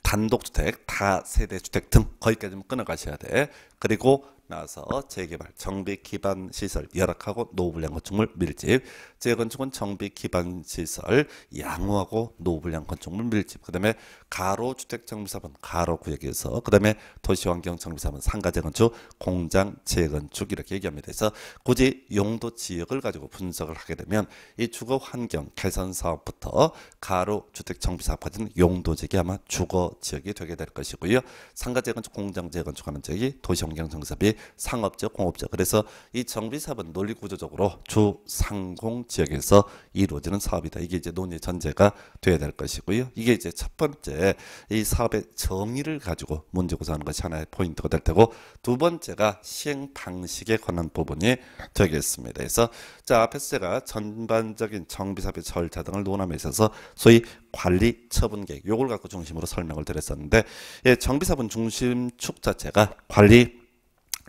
단독주택, 다세대주택 등 거기까지만 끊어가셔야 돼. 그리고 나서 재개발, 정비 기반 시설 열악하고 노후불량 건축물 밀집, 재건축은 정비 기반 시설 양호하고 노후불량 건축물 밀집. 그 다음에 가로 주택 정비사업은 가로 구역에서 그 다음에 도시환경 정비사업은 상가 재건축, 공장 재건축 이렇게 얘기합니다. 그래서 굳이 용도 지역을 가지고 분석을 하게 되면 이 주거 환경 개선 사업부터 가로 주택 정비사업까지는 용도 지역이 아마 주거 지역이 되게 될 것이고요. 상가 재건축, 공장 재건축하는 지역이 도시환경 정비사업이 상업적, 공업적. 그래서 이 정비 사업은 논리 구조적으로 주 상공 지역에서 이루어지는 사업이다. 이게 이제 논의 전제가 돼야 될 것이고요. 이게 이제 첫 번째 이 사업의 정의를 가지고 문제 구사하는 것이 하나의 포인트가 될 테고 두 번째가 시행 방식에 관한 부분이 되겠습니다. 그래서 자 앞에서 제가 전반적인 정비 사업의 절차 등을 논함에 있어서 소위 관리 처분 계획 요걸 갖고 중심으로 설명을 드렸었는데 예, 정비 사업은 중심축 자체가 관리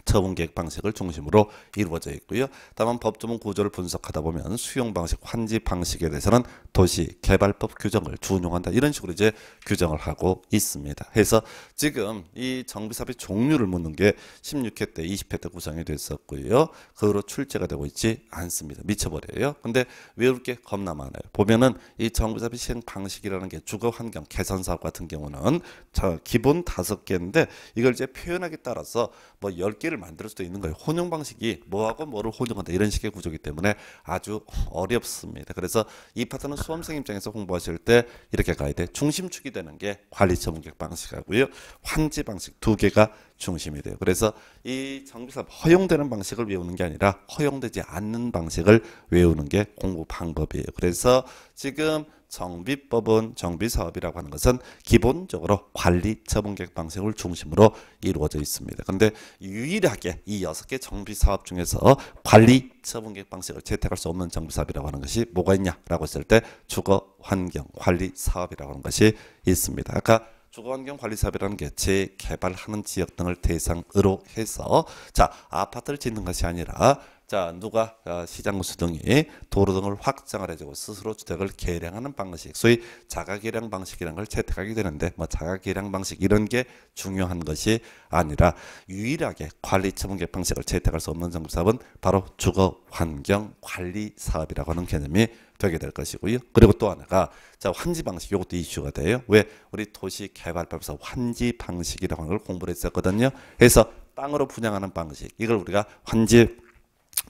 처분 계획 방식을 중심으로 이루어져 있고요. 다만 법조문 구조를 분석하다 보면 수용 방식, 환지 방식에 대해서는 도시 개발법 규정을 준용한다 이런 식으로 이제 규정을 하고 있습니다. 그래서 지금 이 정비 사업의 종류를 묻는 게 16회 때, 20회 때 구성이 됐었고요. 그 후로 출제가 되고 있지 않습니다. 미쳐버려요. 근데 외울 게 겁나 많아요. 보면은 이 정비 사업의 시행 방식이라는 게 주거 환경 개선 사업 같은 경우는 저 기본 다섯 개인데 이걸 이제 표현하기 따라서 뭐 10개 개를 만들 수도 있는 거예요. 혼용 방식이 뭐하고 뭐를 혼용한다 이런 식의 구조이기 때문에 아주 어렵습니다. 그래서 이 파트는 수험생 입장에서 공부하실 때 이렇게 가야 돼. 중심축이 되는 게 관리 전문격 방식하고요. 환지 방식 두 개가 중심이 돼요. 그래서 이 정비사업 허용되는 방식을 외우는 게 아니라 허용되지 않는 방식을 외우는 게 공부 방법이에요. 그래서 지금 정비법은 정비사업이라고 하는 것은 기본적으로 관리 처분계획 방식을 중심으로 이루어져 있습니다. 그런데 유일하게 이 여섯 개 정비사업 중에서 관리 처분계획 방식을 채택할 수 없는 정비사업이라고 하는 것이 뭐가 있냐라고 했을 때 주거 환경 관리 사업이라고 하는 것이 있습니다. 아까 주거환경관리사업이라는 게 재개발하는 지역 등을 대상으로 해서 자 아파트를 짓는 것이 아니라 자 누가 어, 시장구수 등이 도로 등을 확장을 해주고 스스로 주택을 개량하는 방식 소위 자가개량 방식이라는 걸 채택하게 되는데 뭐 자가개량 방식 이런 게 중요한 것이 아니라 유일하게 관리 처분 방식을 채택할 수 없는 정부사업은 바로 주거환경관리사업이라고 하는 개념이 되게 될 것이고요. 그리고 또 하나가 자 환지 방식 이것도 이슈가 돼요. 왜 우리 도시개발법에서 환지 방식이라고 하는 걸 공부를 했었거든요. 그래서 땅으로 분양하는 방식 이걸 우리가 환지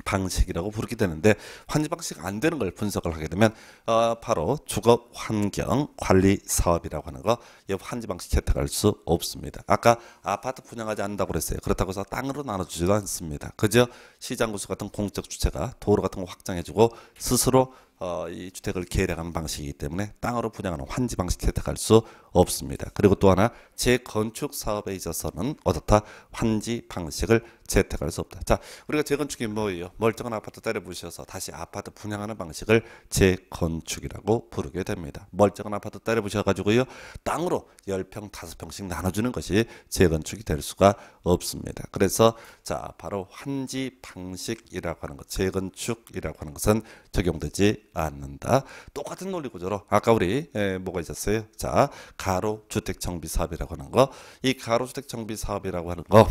방식이라고 부르게 되는데 환지 방식 안 되는 걸 분석을 하게 되면 어, 바로 주거 환경 관리 사업이라고 하는 거 이 환지 방식 채택할 수 없습니다. 아까 아파트 분양하지 않는다고 그랬어요. 그렇다고 해서 땅으로 나눠주지도 않습니다. 그저 시장 구수 같은 공적 주체가 도로 같은 거 확장해주고 스스로 어, 이 주택을 계량하는 방식이기 때문에 땅으로 분양하는 환지 방식 채택할 수 없습니다. 그리고 또 하나 재건축 사업에 있어서는 어떻다 환지 방식을 채택할 수 없다. 자, 우리가 재건축이 뭐예요? 멀쩡한 아파트 때려 부셔서 다시 아파트 분양하는 방식을 재건축이라고 부르게 됩니다. 멀쩡한 아파트 때려 부셔 가지고요. 땅으로 10평, 5평씩 나눠 주는 것이 재건축이 될 수가 없습니다. 그래서 자, 바로 환지 방식이라고 하는 것, 재건축이라고 하는 것은 적용되지 않는다. 똑같은 논리 구조로 아까 우리 에, 뭐가 있었어요? 자, 가로 주택 정비 사업이라고 하는 거. 이 가로 주택 정비 사업이라고 하는 거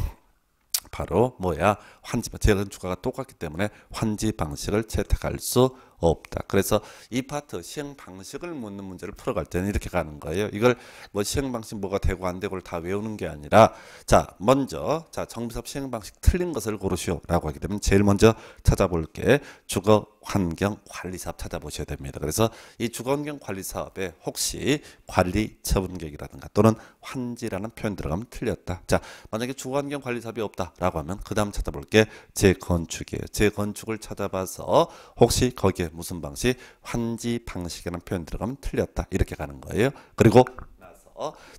바로 뭐야? 환지 재건축과 똑같기 때문에 환지 방식을 채택할 수 없다. 그래서 이 파트 시행 방식을 묻는 문제를 풀어갈 때는 이렇게 가는 거예요. 이걸 뭐 시행 방식 뭐가 되고 안 되고를 다 외우는 게 아니라 자 먼저 자 정비사업 시행 방식 틀린 것을 고르시오라고 하게 되면 제일 먼저 찾아볼 게 주거 환경 관리 사업 찾아보셔야 됩니다. 그래서 이 주거 환경 관리 사업에 혹시 관리 처분 계획이라든가 또는 환지라는 표현 들어가면 틀렸다. 자 만약에 주거 환경 관리 사업이 없다라고 하면 그 다음 찾아볼 게 재건축이에요. 재건축을 찾아봐서 혹시 거기에 무슨 방식? 환지 방식이라는 표현 들어가면 틀렸다. 이렇게 가는 거예요. 그리고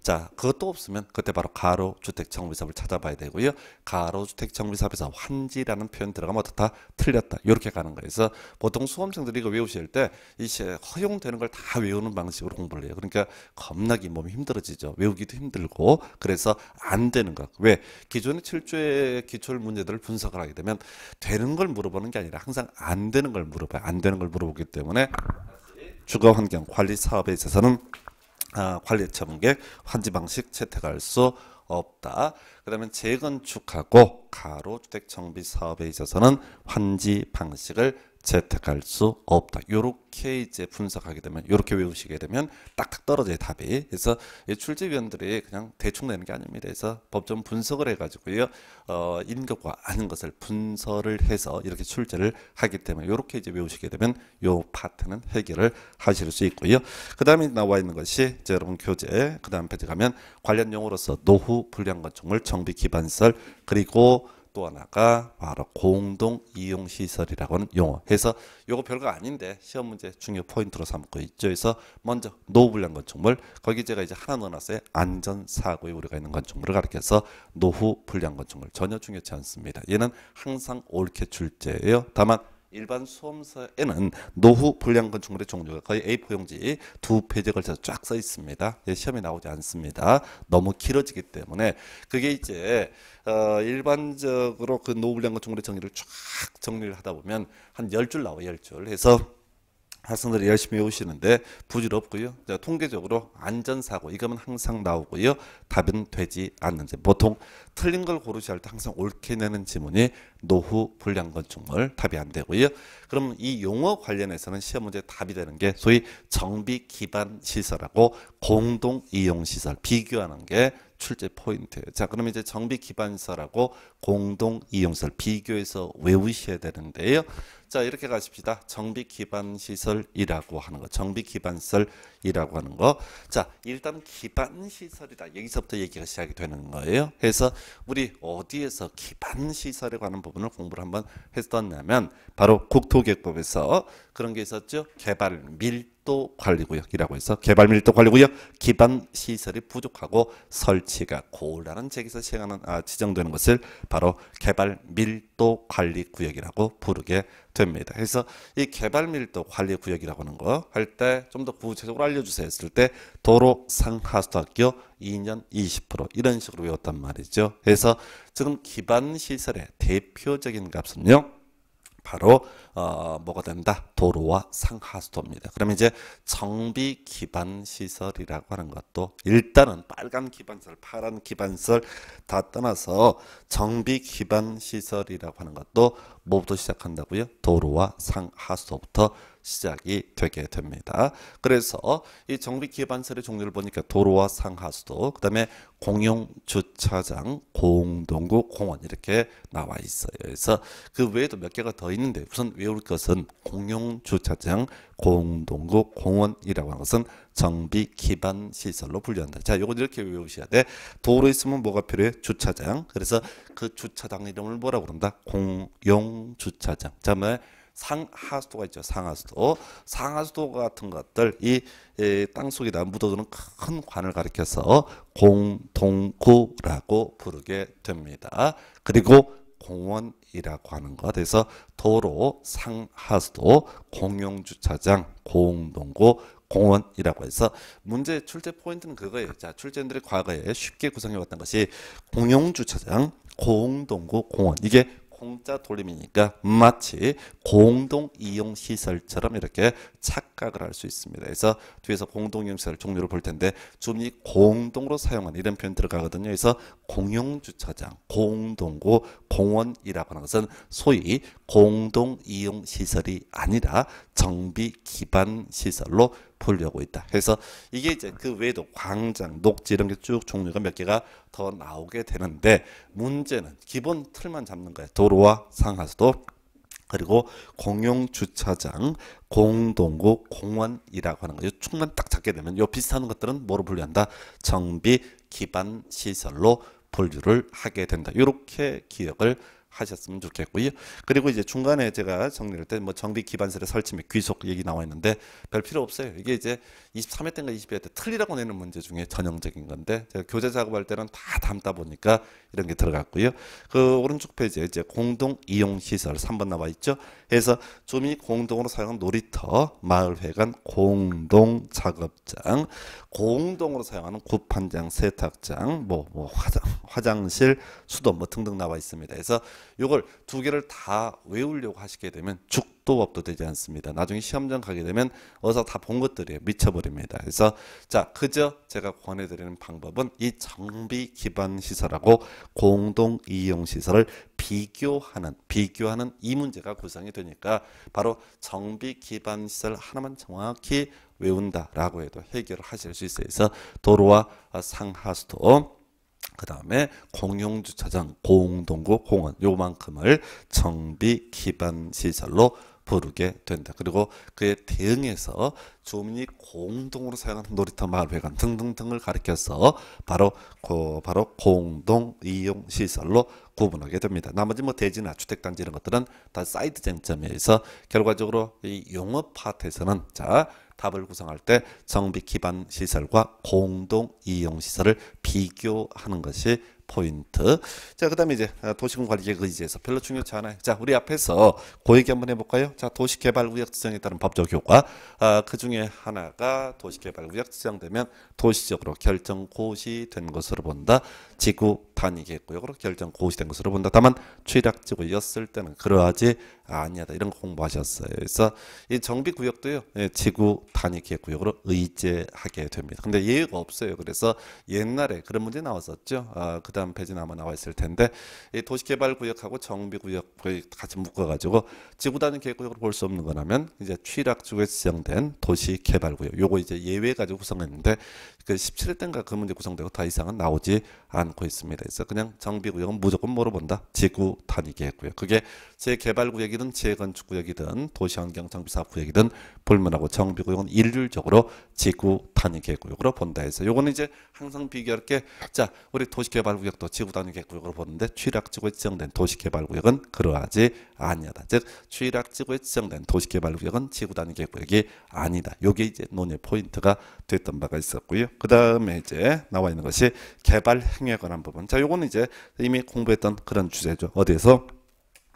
자 그것도 없으면 그때 바로 가로 주택 정비사업을 찾아봐야 되고요. 가로 주택 정비사업에서 환지라는 표현 들어가면 어떻다? 틀렸다. 이렇게 가는 거예요. 그래서 보통 수험생들이 이거 외우실 때 이제 허용되는 걸 다 외우는 방식으로 공부를 해요. 그러니까 겁나게 몸이 힘들어지죠. 외우기도 힘들고 그래서 안 되는 것. 왜 기존의 7조의 기출 문제들을 분석을 하게 되면 되는 걸 물어보는 게 아니라 항상 안 되는 걸 물어봐요. 안 되는 걸 물어보기 때문에 주거 환경 관리 사업에 있어서는 아, 관리 처분계 환지 방식 채택할 수 없다. 그다음에 재건축하고 가로주택 정비 사업에 있어서는 환지 방식을 채택할 수 없다. 요렇게 이제 분석하게 되면 요렇게 외우시게 되면 딱딱 떨어져요 답이. 그래서 출제위원들이 그냥 대충 내는 게 아닙니다. 그래서 법정 분석을 해가지고요 어, 인격과 아는 것을 분석을 해서 이렇게 출제를 하기 때문에 요렇게 이제 외우시게 되면 요 파트는 해결을 하실 수 있고요. 그 다음에 나와 있는 것이 이제 여러분 교재 그 다음 페이지 가면 관련 용어로서 노후 불량 건축물 정비 기반 시설 그리고 또 하나가 바로 공동 이용 시설이라고 하는 용어. 해서 요거 별거 아닌데 시험 문제 중요 포인트로 삼고 있죠. 그래서 먼저 노후 불량 건축물 거기 제가 이제 하나 넣어놨어요. 안전 사고에 우려가 있는 건축물을 가리켜서 노후 불량 건축물 전혀 중요치 않습니다. 얘는 항상 옳게 출제예요. 다만 일반 수험서에는 노후 불량 건축물의 종류가 거의 A4 용지 두 페이지에 걸쳐서 쫙 써 있습니다. 예, 시험에 나오지 않습니다. 너무 길어지기 때문에 그게 이제 어, 일반적으로 그 노후 불량 건축물의 정리를 쫙 정리를 하다 보면 한 열 줄 나와요. 열줄 해서 학생들이 열심히 외우시는데 부질없고요. 통계적으로 안전사고 이거는 항상 나오고요. 답은 되지 않는지 보통 틀린 걸 고르셔야 할 때 항상 옳게 내는 지문이 노후 불량 건축물 답이 안 되고요. 그럼 이 용어 관련해서는 시험 문제 답이 되는 게 소위 정비 기반 시설하고 공동 이용 시설 비교하는 게 출제 포인트예요. 자, 그럼 이제 정비 기반 시설하고 공동 이용 시설 비교해서 외우셔야 되는데요. 자, 이렇게 가십시다. 정비 기반 시설이라고 하는 거. 정비 기반 시설 이라고 하는 거. 자, 일단 기반 시설이다. 여기서부터 얘기가 시작이 되는 거예요. 그래서 우리 어디에서 기반 시설에 관한 부분을 공부를 한번 했었냐면 바로 국토계획법에서 그런 게 있었죠. 개발 밀도 관리구역이라고 해서 개발 밀도 관리구역 기반 시설이 부족하고 설치가 곤란한 지역에서 시행하는 아, 지정되는 것을 바로 개발 밀도 관리 구역이라고 부르게 됩니다. 그래서 이 개발 밀도 관리 구역이라고 하는 거 할 때 좀 더 구체적으로 알려주세요 했을 때 도로 상하수도학교 2년 20% 이런 식으로 외웠단 말이죠. 그래서 지금 기반 시설의 대표적인 값은요. 바로 어, 뭐가 된다? 도로와 상하수도입니다. 그러면 이제 정비 기반 시설이라고 하는 것도 일단은 빨간 기반시설, 파란 기반시설 다 떠나서 정비 기반 시설이라고 하는 것도 뭐부터 시작한다고요? 도로와 상하수도부터 시작이 되게 됩니다. 그래서 이 정비 기반설의 종류를 보니까 도로와 상하수도, 그다음에 공용 주차장, 공동구, 공원 이렇게 나와 있어요. 그래서 그 외에도 몇 개가 더 있는데 우선 외울 것은 공용 주차장, 공동구, 공원이라고 하는 것은 정비 기반 시설로 분류한다. 자, 요거 이렇게 외우셔야 돼. 도로 있으면 뭐가 필요해? 주차장. 그래서 그 주차장 이름을 뭐라고 그런다? 공용 주차장. 자, 뭐 상하수도가 있죠. 상하수도. 상하수도 같은 것들 이 땅속에다 묻어두는 큰 관을 가리켜서 공동구라고 부르게 됩니다. 그리고 공원이라고 하는 것. 그래서 도로, 상하수도, 공용주차장, 공동구, 공원이라고 해서 문제 출제 포인트는 그거예요. 자, 출제인들이 과거에 쉽게 구성해 왔던 것이 공용주차장, 공동구, 공원. 이게 공짜 돌림이니까 마치 공동 이용 시설처럼 이렇게 착각을 할 수 있습니다. 그래서 뒤에서 공동 이용 시설 종류를 볼 텐데 주민이 공동으로 사용하는 이런 표현 들어가거든요. 그래서 공용 주차장, 공동구, 공원이라고 하는 것은 소위 공동 이용 시설이 아니라 정비 기반 시설로 보려고 있다. 그래서 이게 이제 그 외에도 광장, 녹지 이런 게 쭉 종류가 몇 개가 더 나오게 되는데 문제는 기본 틀만 잡는 거예요. 도로와 상하수도 그리고 공용 주차장, 공동구, 공원이라고 하는 거죠. 축만 딱 잡게 되면 요 비슷한 것들은 뭐로 분류한다? 정비 기반 시설로 분류를 하게 된다. 이렇게 기억을 하셨으면 좋겠고요. 그리고 이제 중간에 제가 정리할 때 뭐 정비 기반설의 설치 및 귀속 얘기 나와 있는데 별 필요 없어요. 이게 이제 23회 때인가 22회 때 틀리라고 내는 문제 중에 전형적인 건데 제가 교재 작업할 때는 다 담다 보니까 이런 게 들어갔고요. 그 오른쪽 페이지에 이제 공동 이용 시설 3번 나와 있죠. 그래서 주민이 공동으로 사용한 놀이터, 마을회관, 공동 작업장, 공동으로 사용하는 구판장, 세탁장, 뭐, 뭐 화장, 화장실, 수도 뭐 등등 나와 있습니다. 그래서 이걸 두 개를 다 외우려고 하시게 되면 죽도법도 되지 않습니다. 나중에 시험장 가게 되면 어서 다 본 것들이에요. 미쳐버립니다. 그래서 자 그저 제가 권해드리는 방법은 이 정비 기반 시설하고 공동 이용 시설을 비교하는 비교하는 이 문제가 구성이 되니까 바로 정비 기반 시설 하나만 정확히 외운다라고 해도 해결을 하실 수 있어요. 그래서 도로와 상하수도 그 다음에 공용주차장, 공동구, 공원 요만큼을 정비 기반 시설로 부르게 된다. 그리고 그에 대응해서 주민이 공동으로 사용하는 놀이터, 마을회관 등등등을 가리켜서 바로 그 바로 공동 이용 시설로 구분하게 됩니다. 나머지 뭐 대지나 주택단지 이런 것들은 다 사이드 쟁점에서 결과적으로 이 용어 파트에서는 자 답을 구성할 때 정비 기반 시설과 공동 이용 시설을 비교하는 것이 포인트. 자, 그 다음에 이제 도시군 관리계획 의지에서 별로 중요치 않아요. 자, 우리 앞에서 고 얘기 한번 해볼까요? 자, 도시개발 구역 지정에 따른 법적 효과. 아, 그 중에 하나가 도시개발 구역 지정되면 도시적으로 결정 고시된 것으로 본다. 지구 단위계획구역으로 결정 고시된 것으로 본다. 다만 취락지구였을 때는 그러하지 아니하다 이런 거 공부하셨어요. 그래서 이 정비구역도요 예, 지구 단위계획구역으로 의제하게 됩니다. 근데 예외가 없어요. 그래서 옛날에 그런 문제 나왔었죠. 아, 그 다음 페이지 아마 나와 있을 텐데 이 도시개발구역하고 정비구역 같이 묶어가지고 지구 단위 계획구역으로 볼 수 없는 거라면 이제 취락지구에 지정된 도시개발구역 요거 이제 예외 가지고 구성했는데 그 17회 때인가 그 문제 구성되고 더 이상은 나오지 않고 있습니다. 그래서 그냥 정비구역은 무조건 뭐로 본다? 지구 단위 계획구역. 그게 재개발구역이든 재건축구역이든 도시환경정비사업구역이든 불문하고 정비구역은 일률적으로 지구 단위 계획구역으로 본다 해서 요거는 이제 항상 비교할 게 자 우리 도시개발구역 도 지구 단위계획구역으로 보는데 취락지구에 지정된 도시개발구역은 그러하지 아니하다. 즉 취락지구에 지정된 도시개발구역은 지구 단위계획구역이 아니다. 요게 이제 논의 포인트가 됐던 바가 있었고요. 그 다음에 이제 나와 있는 것이 개발 행위에 관한 부분. 자, 요거는 이제 이미 공부했던 그런 주제죠. 어디에서?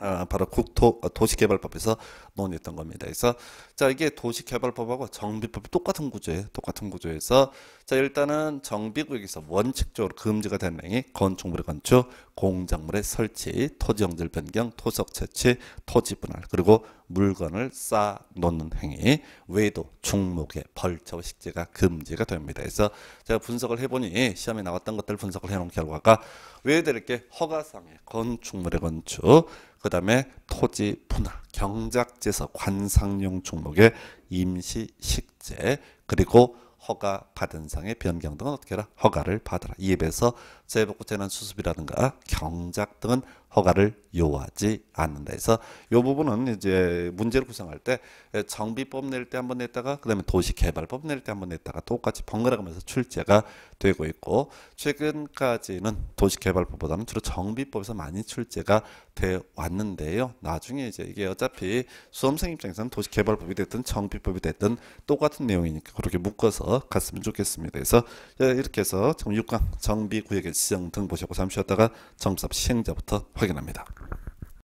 아, 바로 국토 어, 도시개발법에서 논의했던 겁니다. 그래서 자 이게 도시개발법하고 정비법이 똑같은 구조예요. 똑같은 구조에서 자 일단은 정비구역에서 원칙적으로 금지가 되는 행위 건축물의 건축, 공작물의 설치, 토지용질 변경, 토석 채취, 토지 분할 그리고 물건을 쌓아 놓는 행위 외도 중목의 벌처 식재가 금지가 됩니다. 그래서 제가 분석을 해보니 시험에 나왔던 것들 분석을 해놓은 결과가 외들에게 허가상의 건축물의 건축 그 다음에 토지 분할, 경작지에서 관상용 종목의 임시 식재 그리고 허가 받은 상의 변경 등은 어떻게 해라? 허가를 받아라. 이에 비해서 재복구 재난 수습이라든가 경작 등은 허가를 요하지 않는다 해서 이 부분은 이제 문제를 구성할 때 정비법 낼 때 한번 냈다가 그다음에 도시개발법 낼 때 한번 냈다가 똑같이 번갈아 가면서 출제가 되고 있고 최근까지는 도시개발법보다는 주로 정비법에서 많이 출제가 돼 왔는데요. 나중에 이제 이게 어차피 수험생 입장에서는 도시개발법이 됐든 정비법이 됐든 똑같은 내용이니까 그렇게 묶어서 갔으면 좋겠습니다. 그래서 이렇게 해서 6강 정비구역 의 지정 등 보시고 잠시 쉬었다가 정답 시행자부터 확인합니다.